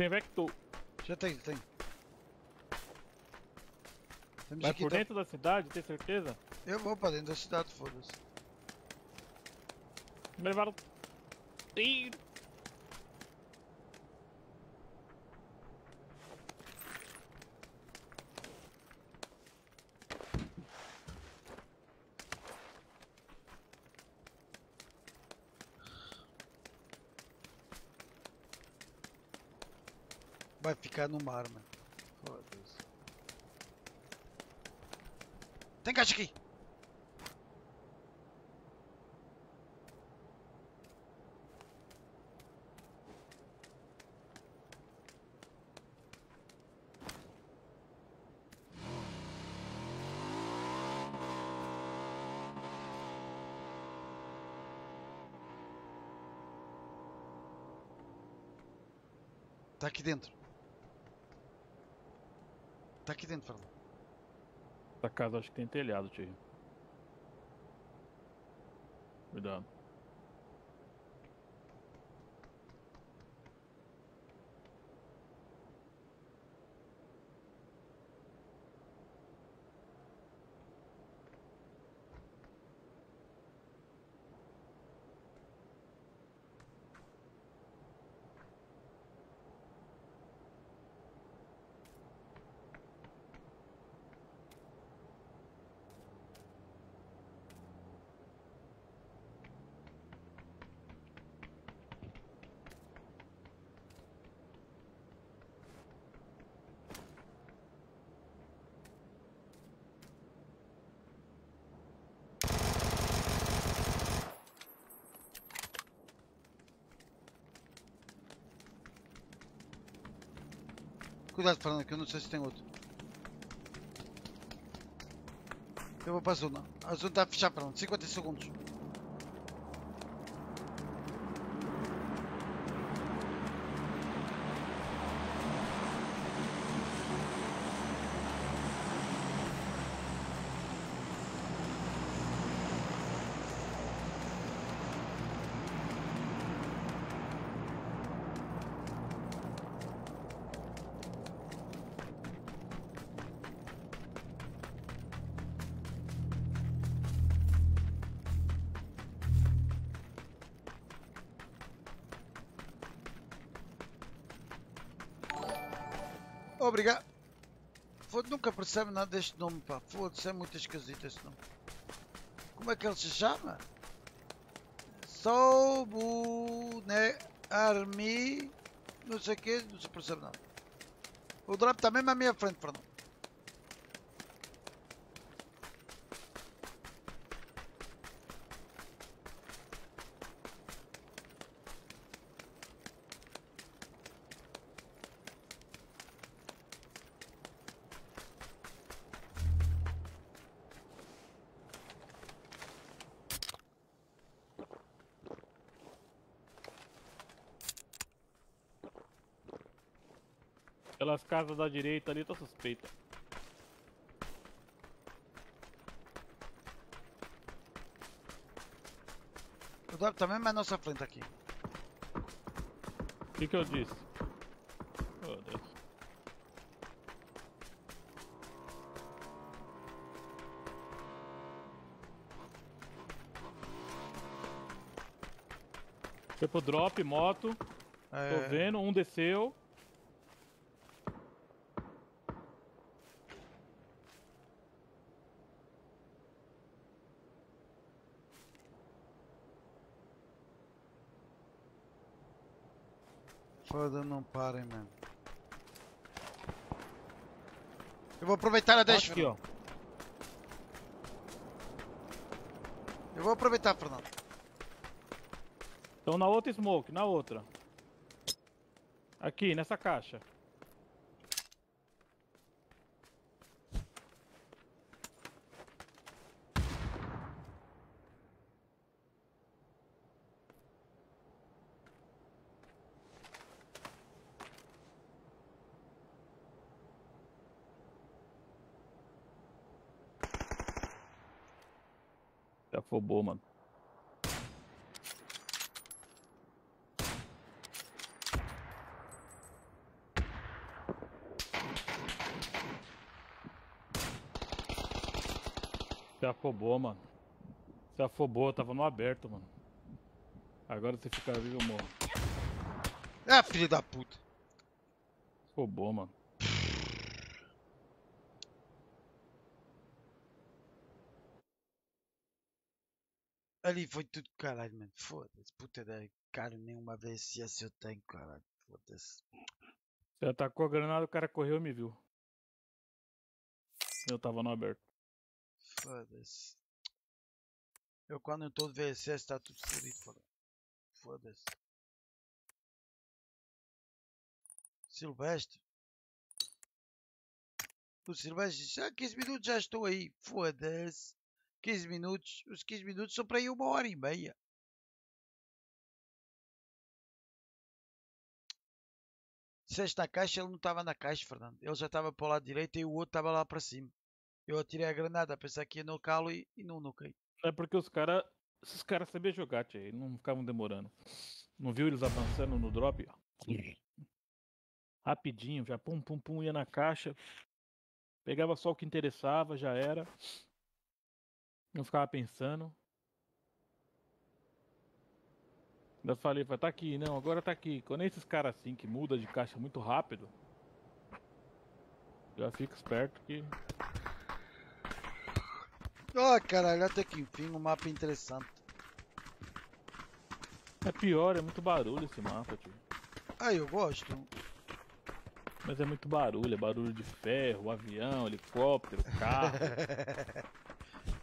Tem Vector. Já tenho, tenho. Temos Vai por tá- dentro da cidade, tem certeza? Eu vou pra dentro da cidade, foda-se. Me levaram tiro. Vai ficar no mar, mano. Foda-se. Tem caixa aqui! Tá aqui dentro. Tá aqui dentro, Fernando. Essa casa acho que tem telhado, tio. Cuidado. Cuidado, Fernando, que eu não sei se tem outro. Eu vou para a zona. A zona está a fechar, Fernando. 50 segundos. Obrigado. Foda, nunca percebe nada deste nome, pá. Foda-se, é muito esquisito esse nome. Como é que ele se chama? Sobu, né? Armi. Não sei o que, não se percebe nada. O drop está mesmo à minha frente, Fernando. Casas da direita ali, tá suspeita. O está mesmo à nossa frente aqui. O que, que eu disse? Oh, Deus. Foi pro drop, moto. Tô É, vendo, um desceu. Foda, não parem, mano. Eu vou aproveitar a deixa. Aqui, ó. Eu vou aproveitar, Fernando. Estão na outra smoke, na outra. Aqui, nessa caixa. for boa, mano. Se afobou, mano. Afobou, tava no aberto, mano. Agora se ficar vivo, eu morro. Ah, filho da puta. Afobou, mano. Ali foi tudo caralho, mano. Foda-se. Puta da cara, nenhuma VSS eu tenho, caralho. Foda-se. Você atacou a granada, o cara correu e me viu. Eu tava no aberto. Foda-se. Eu quando eu tô de VSS tá tudo fodido, foda Foda-se. Silvestre. O Silvestre ah, 15 minutos já estou aí. Foda-se. 15 minutos. Os 15 minutos são para aí uma hora e meia. Na caixa, ele não estava na caixa, Fernando. Ele já estava para o lado direito e o outro estava lá para cima. Eu atirei a granada a que ia no calo e, e não noquei. É porque os caras. Esses caras sabiam jogar, e não ficavam demorando. Não viu eles avançando no drop? Rapidinho, já pum pum pum, ia na caixa. Pegava só o que interessava, já era. Não ficava pensando. Ainda falei, vai tá aqui, não, agora tá aqui. Quando é esses caras assim que muda de caixa muito rápido, já fica esperto que. Oh, caralho, até que enfim, um mapa interessante. É pior, é muito barulho esse mapa, tio. Ah, eu gosto. Mas é muito barulho, é barulho de ferro, avião, helicóptero, carro.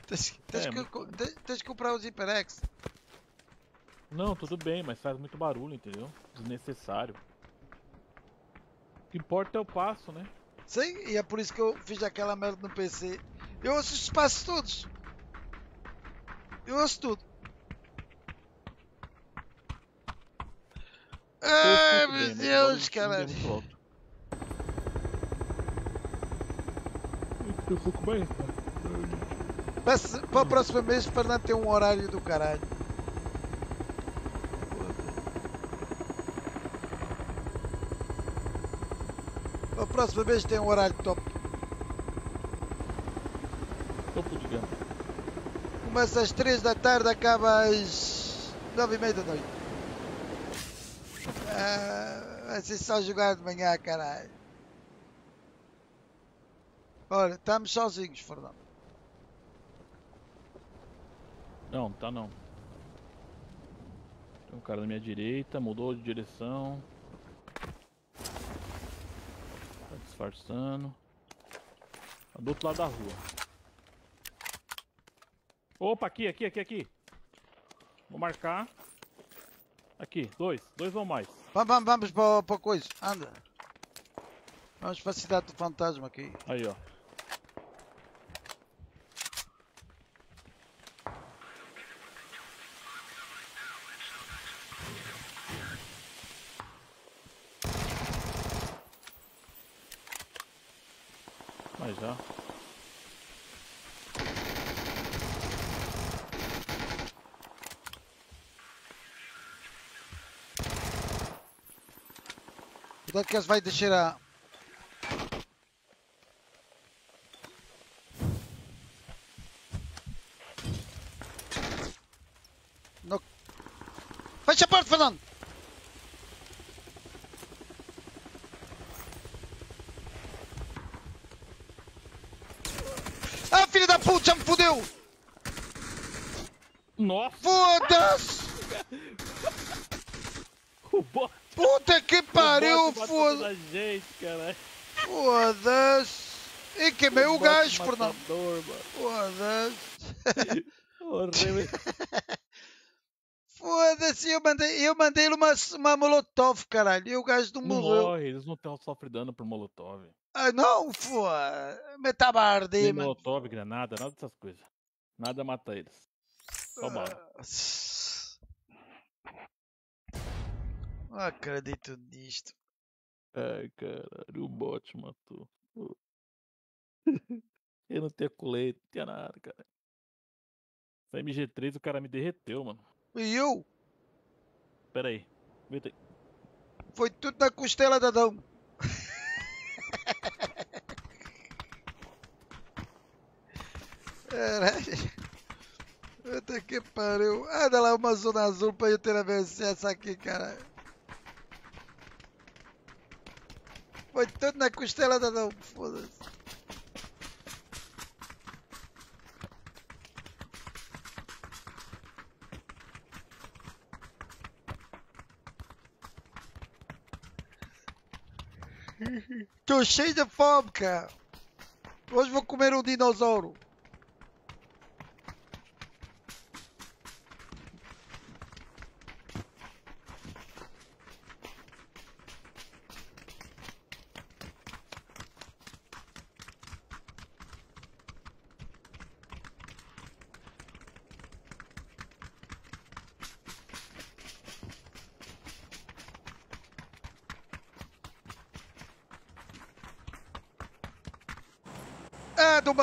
tens, tens É, que, co- tens- tens que comprar os HyperX. Não, tudo bem, mas faz muito barulho, entendeu? Desnecessário. O que importa é o passo, né? Sim, e é por isso que eu fiz aquela merda no PC. Eu ouço os passos todos. Eu ouço tudo. Ai, meu bem, mas Deus, caralho. Eu um pouco mais. Peço- Para a próxima vez, o Fernando tem um horário do caralho. Para a próxima vez tem um horário top. Topo de gama. Começa às 3 da tarde, acaba às 9 e meia da noite. Ah, vai ser só jogar de manhã, caralho. Olha, estamos sozinhos, Fernando. Não, tá não. Tem um cara na minha direita, mudou de direção. Tá disfarçando. Tá do outro lado da rua. Opa, aqui, aqui, aqui, aqui. Vou marcar. Aqui, dois. Dois ou mais. Vamos, vamos, vamos para, para coisa. Anda. Vamos para a cidade do fantasma aqui. Aí, ó. Mas já. Eles vai a. No... Fecha a porta, Fernando! Ah, filho da puta, já me fodeu! Nossa! Foda-se! O bot, Puta que pariu, bot matou foda-se! toda a gente, caralho. Foda-se! E queimei o gajo, Fernando! Foda-se! Horrível. Foda-se, eu mandei, eu mandei-lhe uma, uma molotov, caralho. E o gajo não Não morreu. morre, eles não estão sofrendo dano por molotov. Ah, não, foda. Nem mano. molotov, granada, nada dessas coisas. Nada mata eles. Só bala. Não acredito nisto. Ai, caralho, o bot matou. Eu não tinha colete, não tinha nada, cara. Essa MG3 o cara me derreteu, mano. E eu? Pera aí. Aguenta aí. Foi tudo na costela da Adão. Caralho. Puta que pariu. Anda lá uma zona azul pra eu ter a essa aqui, caralho. Foi tudo na costela da não. Foda-se. Tô cheio de fome, cara. Hoje vou comer um dinossauro.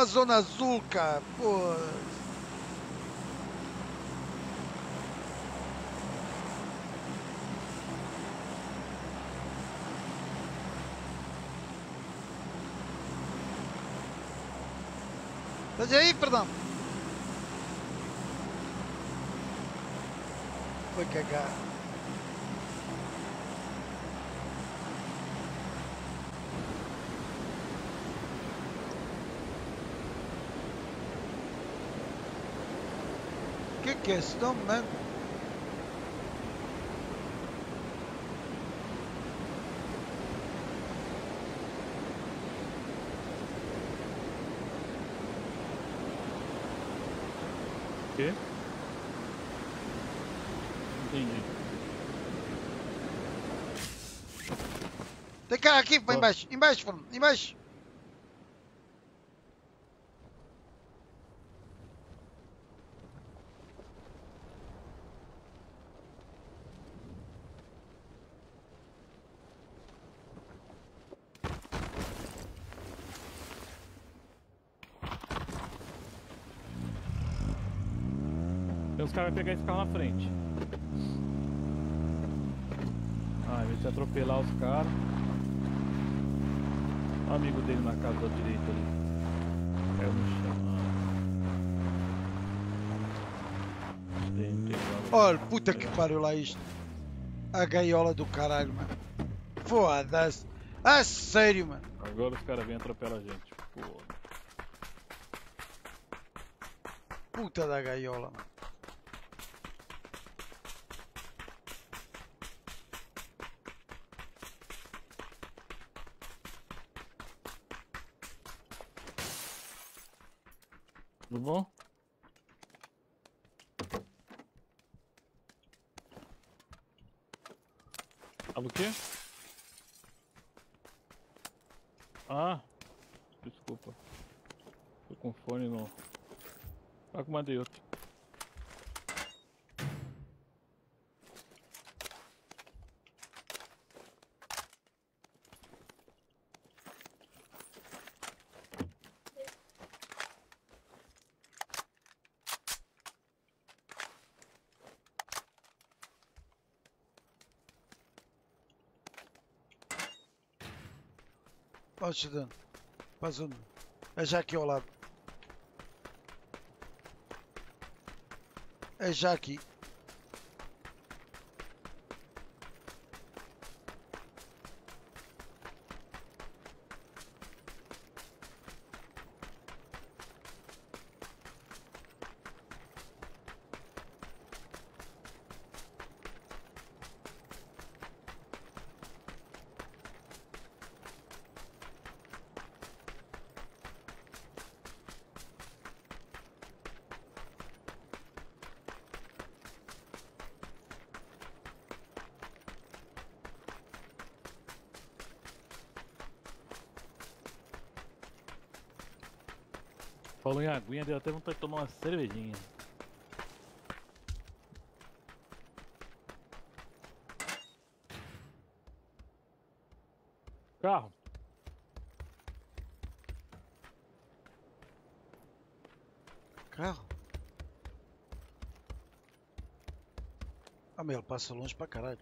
Zona azul, cara. Pô. Estás aí, perdão? Foi cagar. Que que é esse nome, mano? O quê? Entendi. Tem cara aqui, embaixo, embaixo, embaixo. Tem uns caras vai pegar esse carro na frente. Ah, de atropelar os caras. O amigo dele na casa da direita ali. Caiu no chão. Ah. Olha, puta que pariu lá isto. A gaiola do caralho, mano. Foda-se. A sério, mano. Agora os caras vêm atropelar a gente. Pô. Puta da gaiola, mano. Tudo bom? Fala o quê? Ah, desculpa. Tô com fone no. Ah, que mandei outro. Faz um. É já aqui ao lado. É já aqui. Em aguinha, deu até vontade de tomar uma cervejinha. Carro. Carro. Ah, meu, passa longe pra caralho.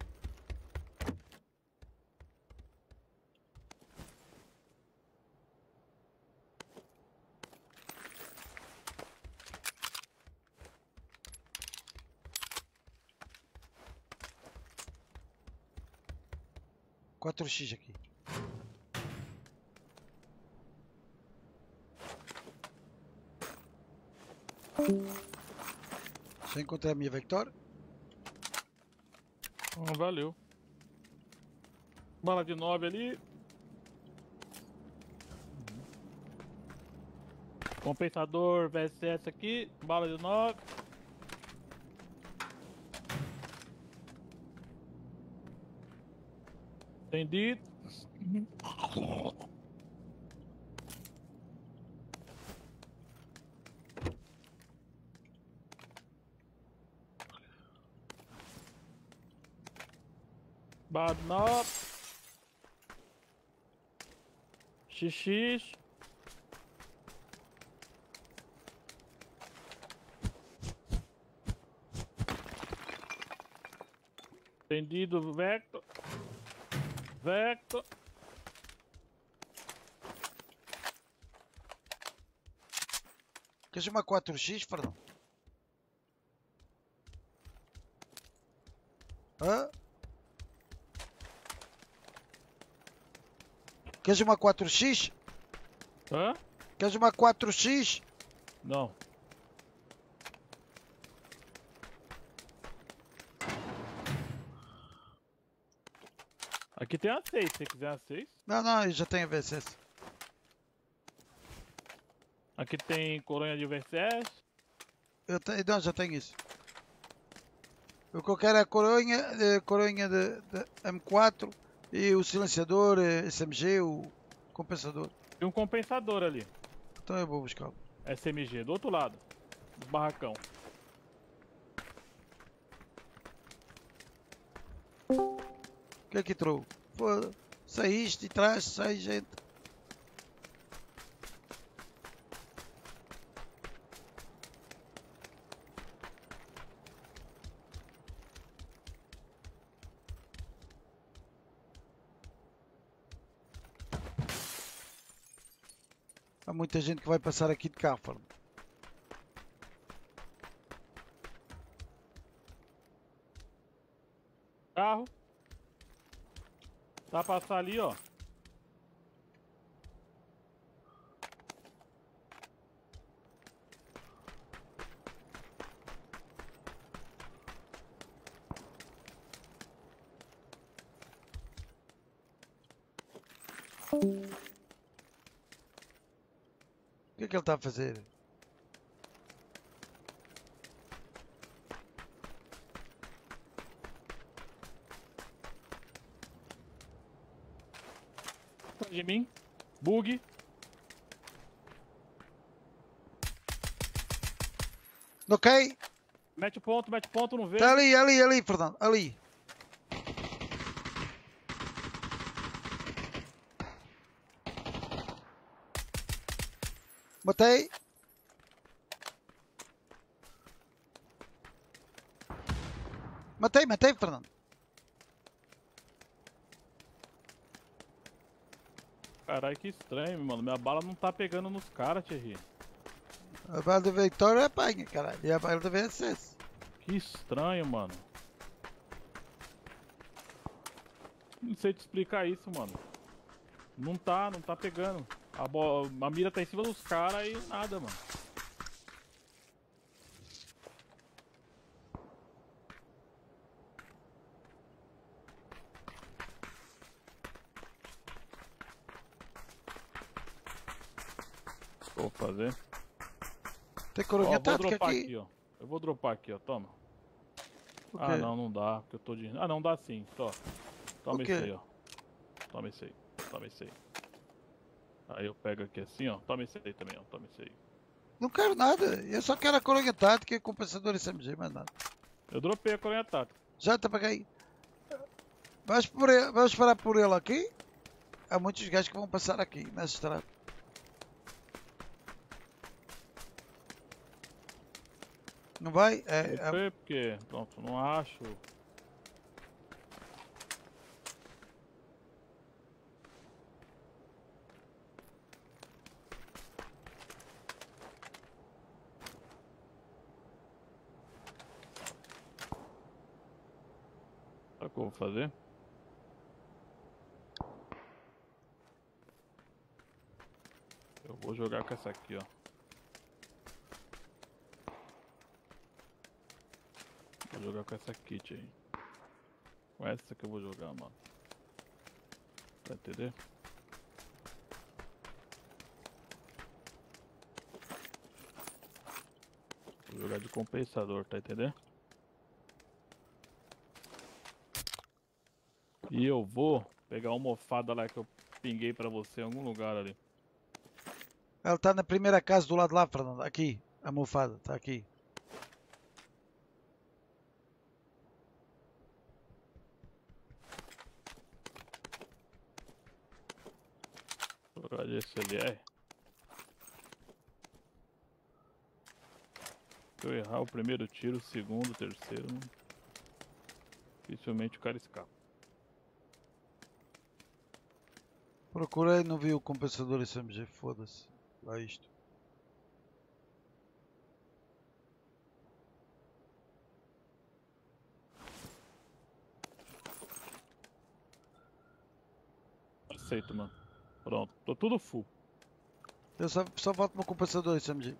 4x aqui. Já encontrei a minha Vector. Ah, valeu. Bala de 9 ali. Compensador VSS aqui. Bala de 9. Entendido. De 9. XX. Entendido, Vector. Vector. Queres uma 4x, Fernando? Hã? Queres uma 4x? Hã? Queres uma 4x? Não. Aqui tem a 6, se você quiser a 6. Não, não, eu já tenho VSS. Aqui tem coronha de VSS. Eu tenho, não, já tenho isso. O que eu quero é a coronha, a coronha de, de M4 e o silenciador eh, SMG, o compensador. Tem um compensador ali. Então eu vou buscá-lo. SMG, do outro lado. Do barracão. O que é que entrou? Foda. Saíste de trás, sai gente. Há muita gente que vai passar aqui de. Carro. Tá passar ali, ó. O que é que ele está a fazer? Atrás de mim. Bug. Ok? Mete o ponto, mete o ponto, não vê. Está ali, ali, ali, Fernando. Ali. Matei. Matei, matei, Fernando. Caralho, que estranho, mano. Minha bala não tá pegando nos caras, Thierry. A bala da Vitória apanha, caralho. E a bala da VSS. Que estranho, mano. Não sei te explicar isso, mano. Não tá, não tá pegando. A, a mira tá em cima dos caras e nada, mano. Vou fazer. Tem Ó, coronha vou tática aqui. aqui, ó. Eu vou dropar aqui, ó. Toma. Ah, não, não dá, porque eu tô de. Ah, não dá sim. Tó. Toma esse aí, ó. Toma esse aí. Toma esse aí. Aí eu pego aqui assim, ó. Toma esse aí também, ó. Toma esse aí. Não quero nada. Eu só quero a coronha tática e compensador SMG, mais nada. Eu dropei a coronha tática. Já te apaguei. Vamos, por ele, vamos parar por ele aqui. Há muitos gajos que vão passar aqui, nessa estrada. Não vai? É, não é. sei porque. Pronto, não acho. Sabe o que eu vou fazer? Eu vou jogar com essa aqui, ó. Jogar com essa kit aí. Com essa que eu vou jogar, mano. Tá entender? Vou jogar de compensador, tá entendendo? E eu vou pegar uma almofada lá que eu pinguei pra você em algum lugar ali. Ela está na primeira casa do lado lá, Fernando. Aqui, a almofada, está aqui. Jogar de SLR. Se eu errar o primeiro tiro, o segundo, o terceiro, não- dificilmente o cara escapa. Procurei, não vi o compensador SMG, foda-se. Lá isto. Aceito, mano. Pronto, tô tudo full. Eu só, só falta meu compensador SMG.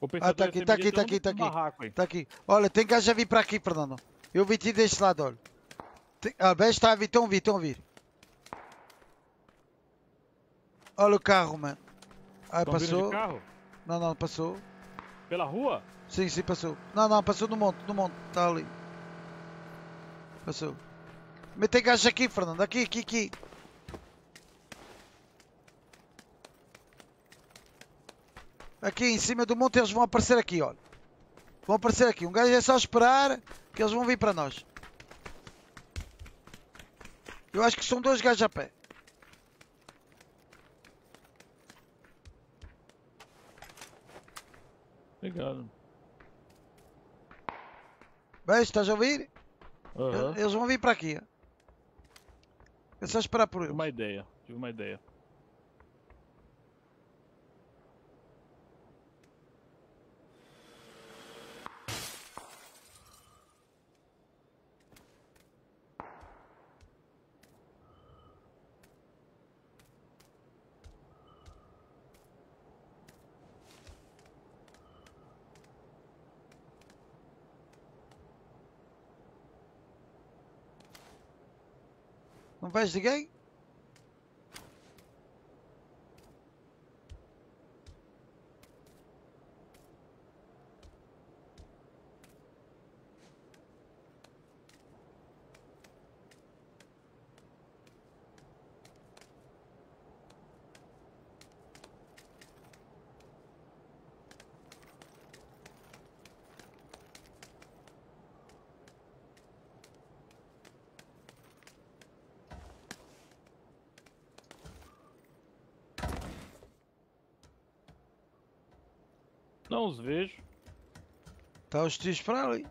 Compensador Ah, tá aqui, tá SMG aqui, tá tem um aqui, tá aqui. barraco. Tá aqui. Olha, tem gajo a vir para aqui, Fernando. Eu vi-te deste lado, olha. Tem... Ah, bem, está a vir, estão a vir, estão a vir. Olha o carro, mano. Ah, Tão passou. carro? Não, não, passou. Pela rua? Sim, sim, passou. Não, não, passou no monte, no monte, está ali. Passou. Mas tem gajo aqui, Fernando, aqui, aqui, aqui. Aqui em cima do monte eles vão aparecer aqui, olha. Vão aparecer aqui. Um gajo é só esperar que eles vão vir para nós. Eu acho que são dois gajos a pé. Obrigado. Vês, estás a ouvir? Aham. Eles vão vir para aqui. É só esperar por Tive eles. uma ideia, tive uma ideia. Não Não os vejo. Está os tios para ali.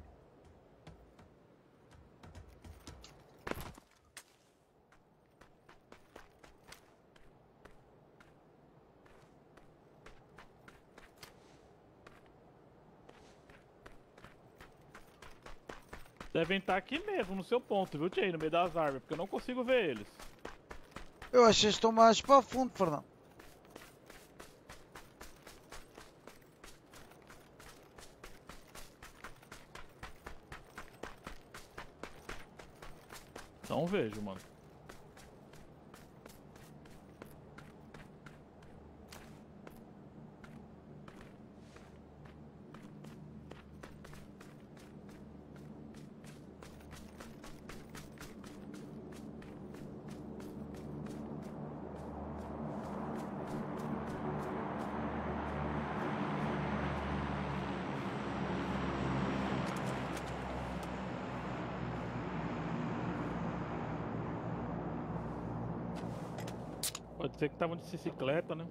Devem estar aqui mesmo, no seu ponto, viu, Jay? No meio das árvores, porque eu não consigo ver eles. Eu acho que eles estão mais para fundo, Fernando. Vejo, mano. Pode ser que estavam de bicicleta, né?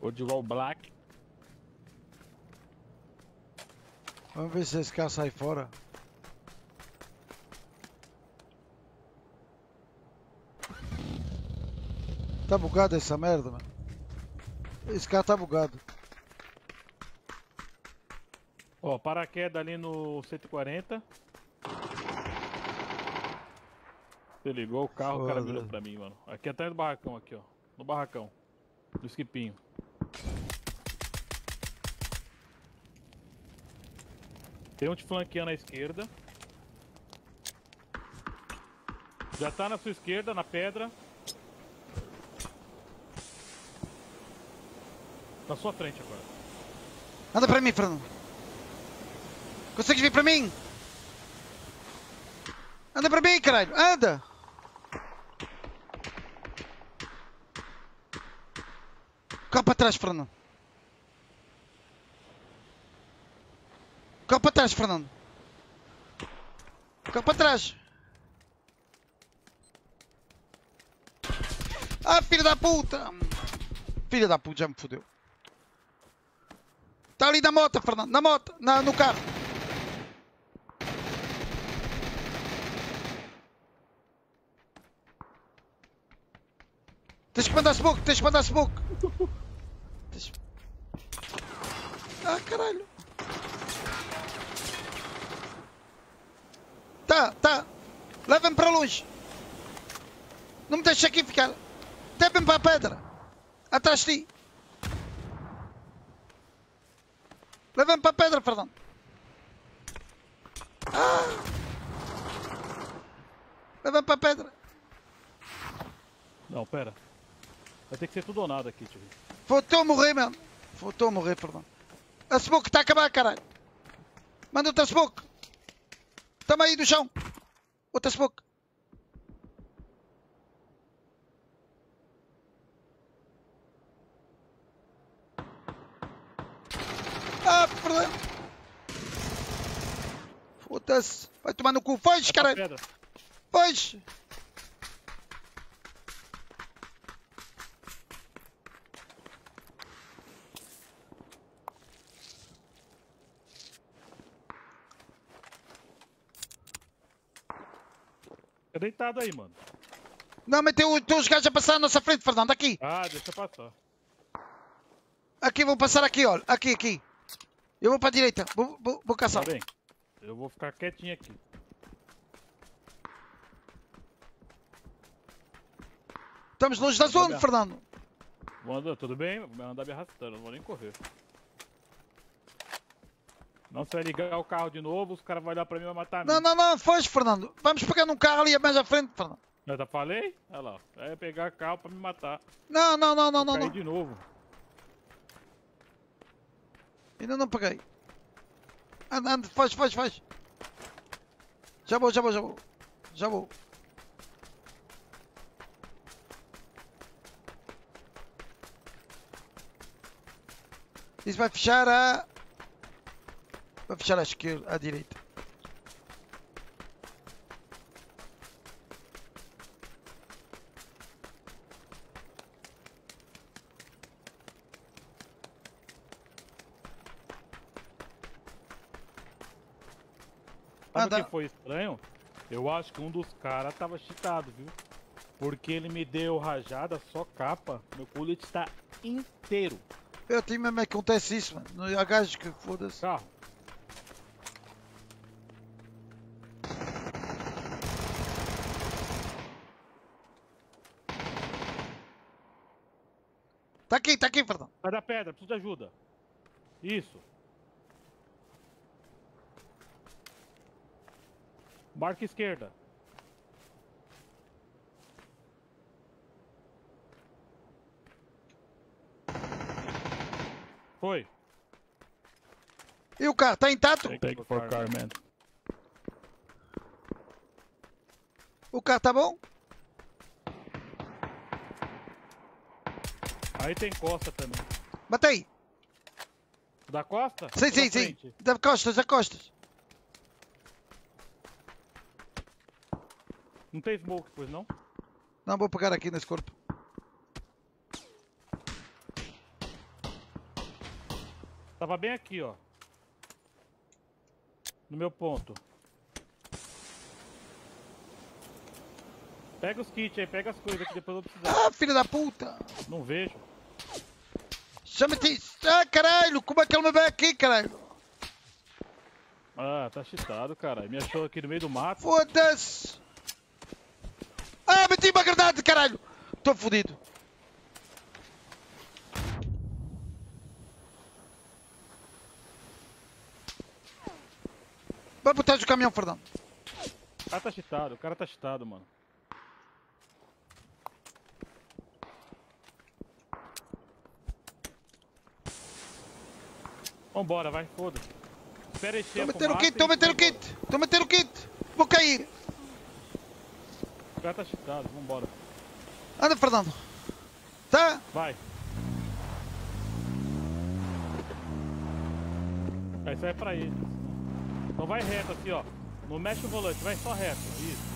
Ou de All Black. Vamos ver se esse carro sai fora. Tá bugado essa merda, mano. Esse carro tá bugado. Ó, paraquedas ali no 140. Você ligou o carro, o cara virou Foda. pra mim, mano. Aqui atrás do barracão, aqui, ó. No barracão. No esquipinho. Tem um te flanqueando à esquerda. Já tá na sua esquerda, na pedra. Na sua frente agora. Anda pra mim, Fernando. Consegues vir pra mim? Anda pra mim, caralho. Anda. Cá para trás, Fernando. Cá para trás, Fernando. Cá para trás. Ah, filho da puta. Filho da puta, já me fodeu. Está ali na moto, Fernando. Na moto. Na, no carro. Tens que mandar smoke. Tens que mandar smoke. Tens... Ah, caralho. Tá, tá. Leva-me para longe. Não me deixes aqui ficar. Leva-me para a pedra. Atrás de ti. Leva-me para a pedra, Fernando. Ah! Leva-me para a pedra. Não, pera. Vai ter que ser tudo ou nada aqui, tio. Faltou morrer, mano. Faltou morrer, perdão. A smoke está a acabar, caralho. Manda outra smoke. Tamo aí no chão. Outra smoke. Ah, perdão. Foda-se. Vai tomar no cu. Foge, caralho. Foge. Fica deitado aí, mano. Não, mas tem, tem os gajos a passar à nossa frente, Fernando. Aqui. Ah, deixa passar. Aqui, vou passar aqui, olha. Aqui, aqui. Eu vou para a direita. Vou, vou, vou Tá caçar. bem. Eu vou ficar quietinho aqui. Estamos longe da zona. Fernando. Vou andar, tudo bem? Vou andar me arrastando, não vou nem correr. Não, se vai ligar o carro de novo, os caras vão olhar pra mim e vai matar Não, mim. não, não, foge, Fernando. Vamos pegar num carro ali mais à frente, Fernando. Eu já falei? Olha lá. Vai pegar carro pra me matar. Não, não, não, não, não, não. de novo. Ainda não peguei. Anda, anda, foge, foge, foge. Já vou, já vou, já vou. Já vou. Isso vai fechar a. Vai fechar à esquerda, à direita. Sabe Anda. o que foi estranho? Eu acho que um dos caras tava cheatado, viu? Porque ele me deu rajada, só capa. Meu colete está inteiro. Eu tenho mesmo é que acontece isso, mano. Há gajos que foda-se. Carro. Tá aqui, tá aqui, Fernando. Sai da pedra, preciso de ajuda. Isso. Marca esquerda. Foi. E o carro, tá intacto? Take for car, man. O carro tá bom? Aí tem costa também. Matei. Da costa? Sim, sim, sim. Da costas, da costas. Não tem smoke, pois não? Não, vou pegar aqui nesse corpo. Tava bem aqui, ó. No meu ponto. Pega os kits aí, pega as coisas que depois eu vou precisar. Ah, filho da puta. Não vejo. Chama-te. Ah, caralho, como é que ele me vê aqui, caralho? Ah, tá cheatado, cara. Me achou aqui no meio do mato. Foda-se! Ah, meti uma granada, caralho! Tô fodido. Vai trás do caminhão, Fernando. Ah, tá cheatado. O cara tá cheatado, mano. Vambora, vai, foda-se. Espera aí, Tô chefe. metendo o kit, tô metendo o kit! Tô metendo o kit! Vou cair! O cara tá cheatado, vambora. Anda, Fernando! Tá? Vai. Isso aí é pra eles. Então vai reto assim, ó. Não mexe o volante, vai só reto. Isso.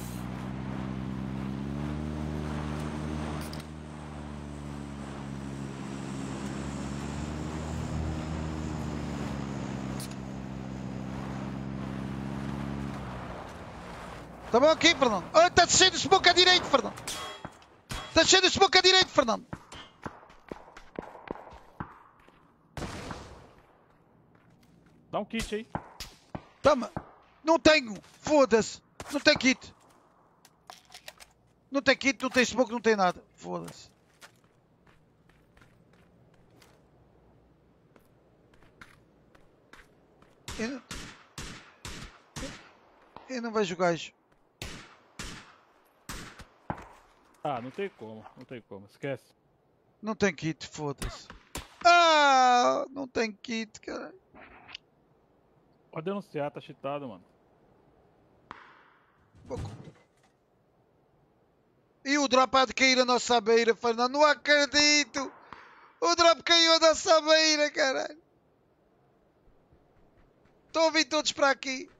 Tá bom aqui, Fernando? Olha, tá cheio de smoke à direita, Fernando! Tá cheio de smoke à direita, Fernando! Dá um kit aí. Toma! Não tenho! Foda-se! Não tem kit! Não tem kit, não tem smoke, não tem nada. Foda-se. Eu não... Eu não vejo o gajo. Ah, não tem como, não tem como. Esquece. Não tem kit, foda-se. Ah! Não tem kit, cara. Pode denunciar, tá cheatado, mano. E o drop há de cair a nossa beira, Fernando. Não acredito! O drop caiu a nossa beira, caralho. Estão a vir todos para aqui.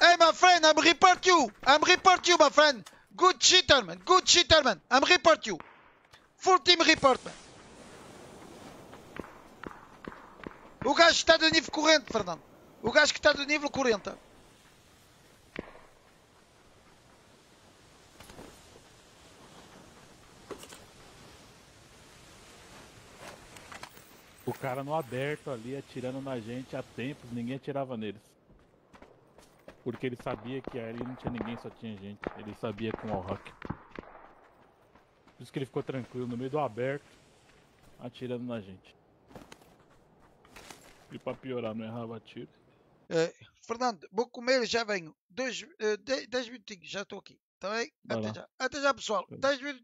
Hey, my friend, I'm report you. I'm report you, my friend. Good cheater, man. Good cheater, man. I'm report you. Full team report, man. O gajo está do nível corrente, Fernando. O gajo que está do nível 40. O cara no aberto ali atirando na gente há tempos, ninguém atirava neles. Porque ele sabia que ali não tinha ninguém, só tinha gente. Ele sabia com o rock. Por isso que ele ficou tranquilo no meio do aberto, atirando na gente. E pra piorar, não errava tiro. Eh, Fernando, vou comer, já venho. Dois, eh, dez, dez minutinhos, já estou aqui. Tá bem? Vai Até lá. já. Até já, pessoal. Dez minutos.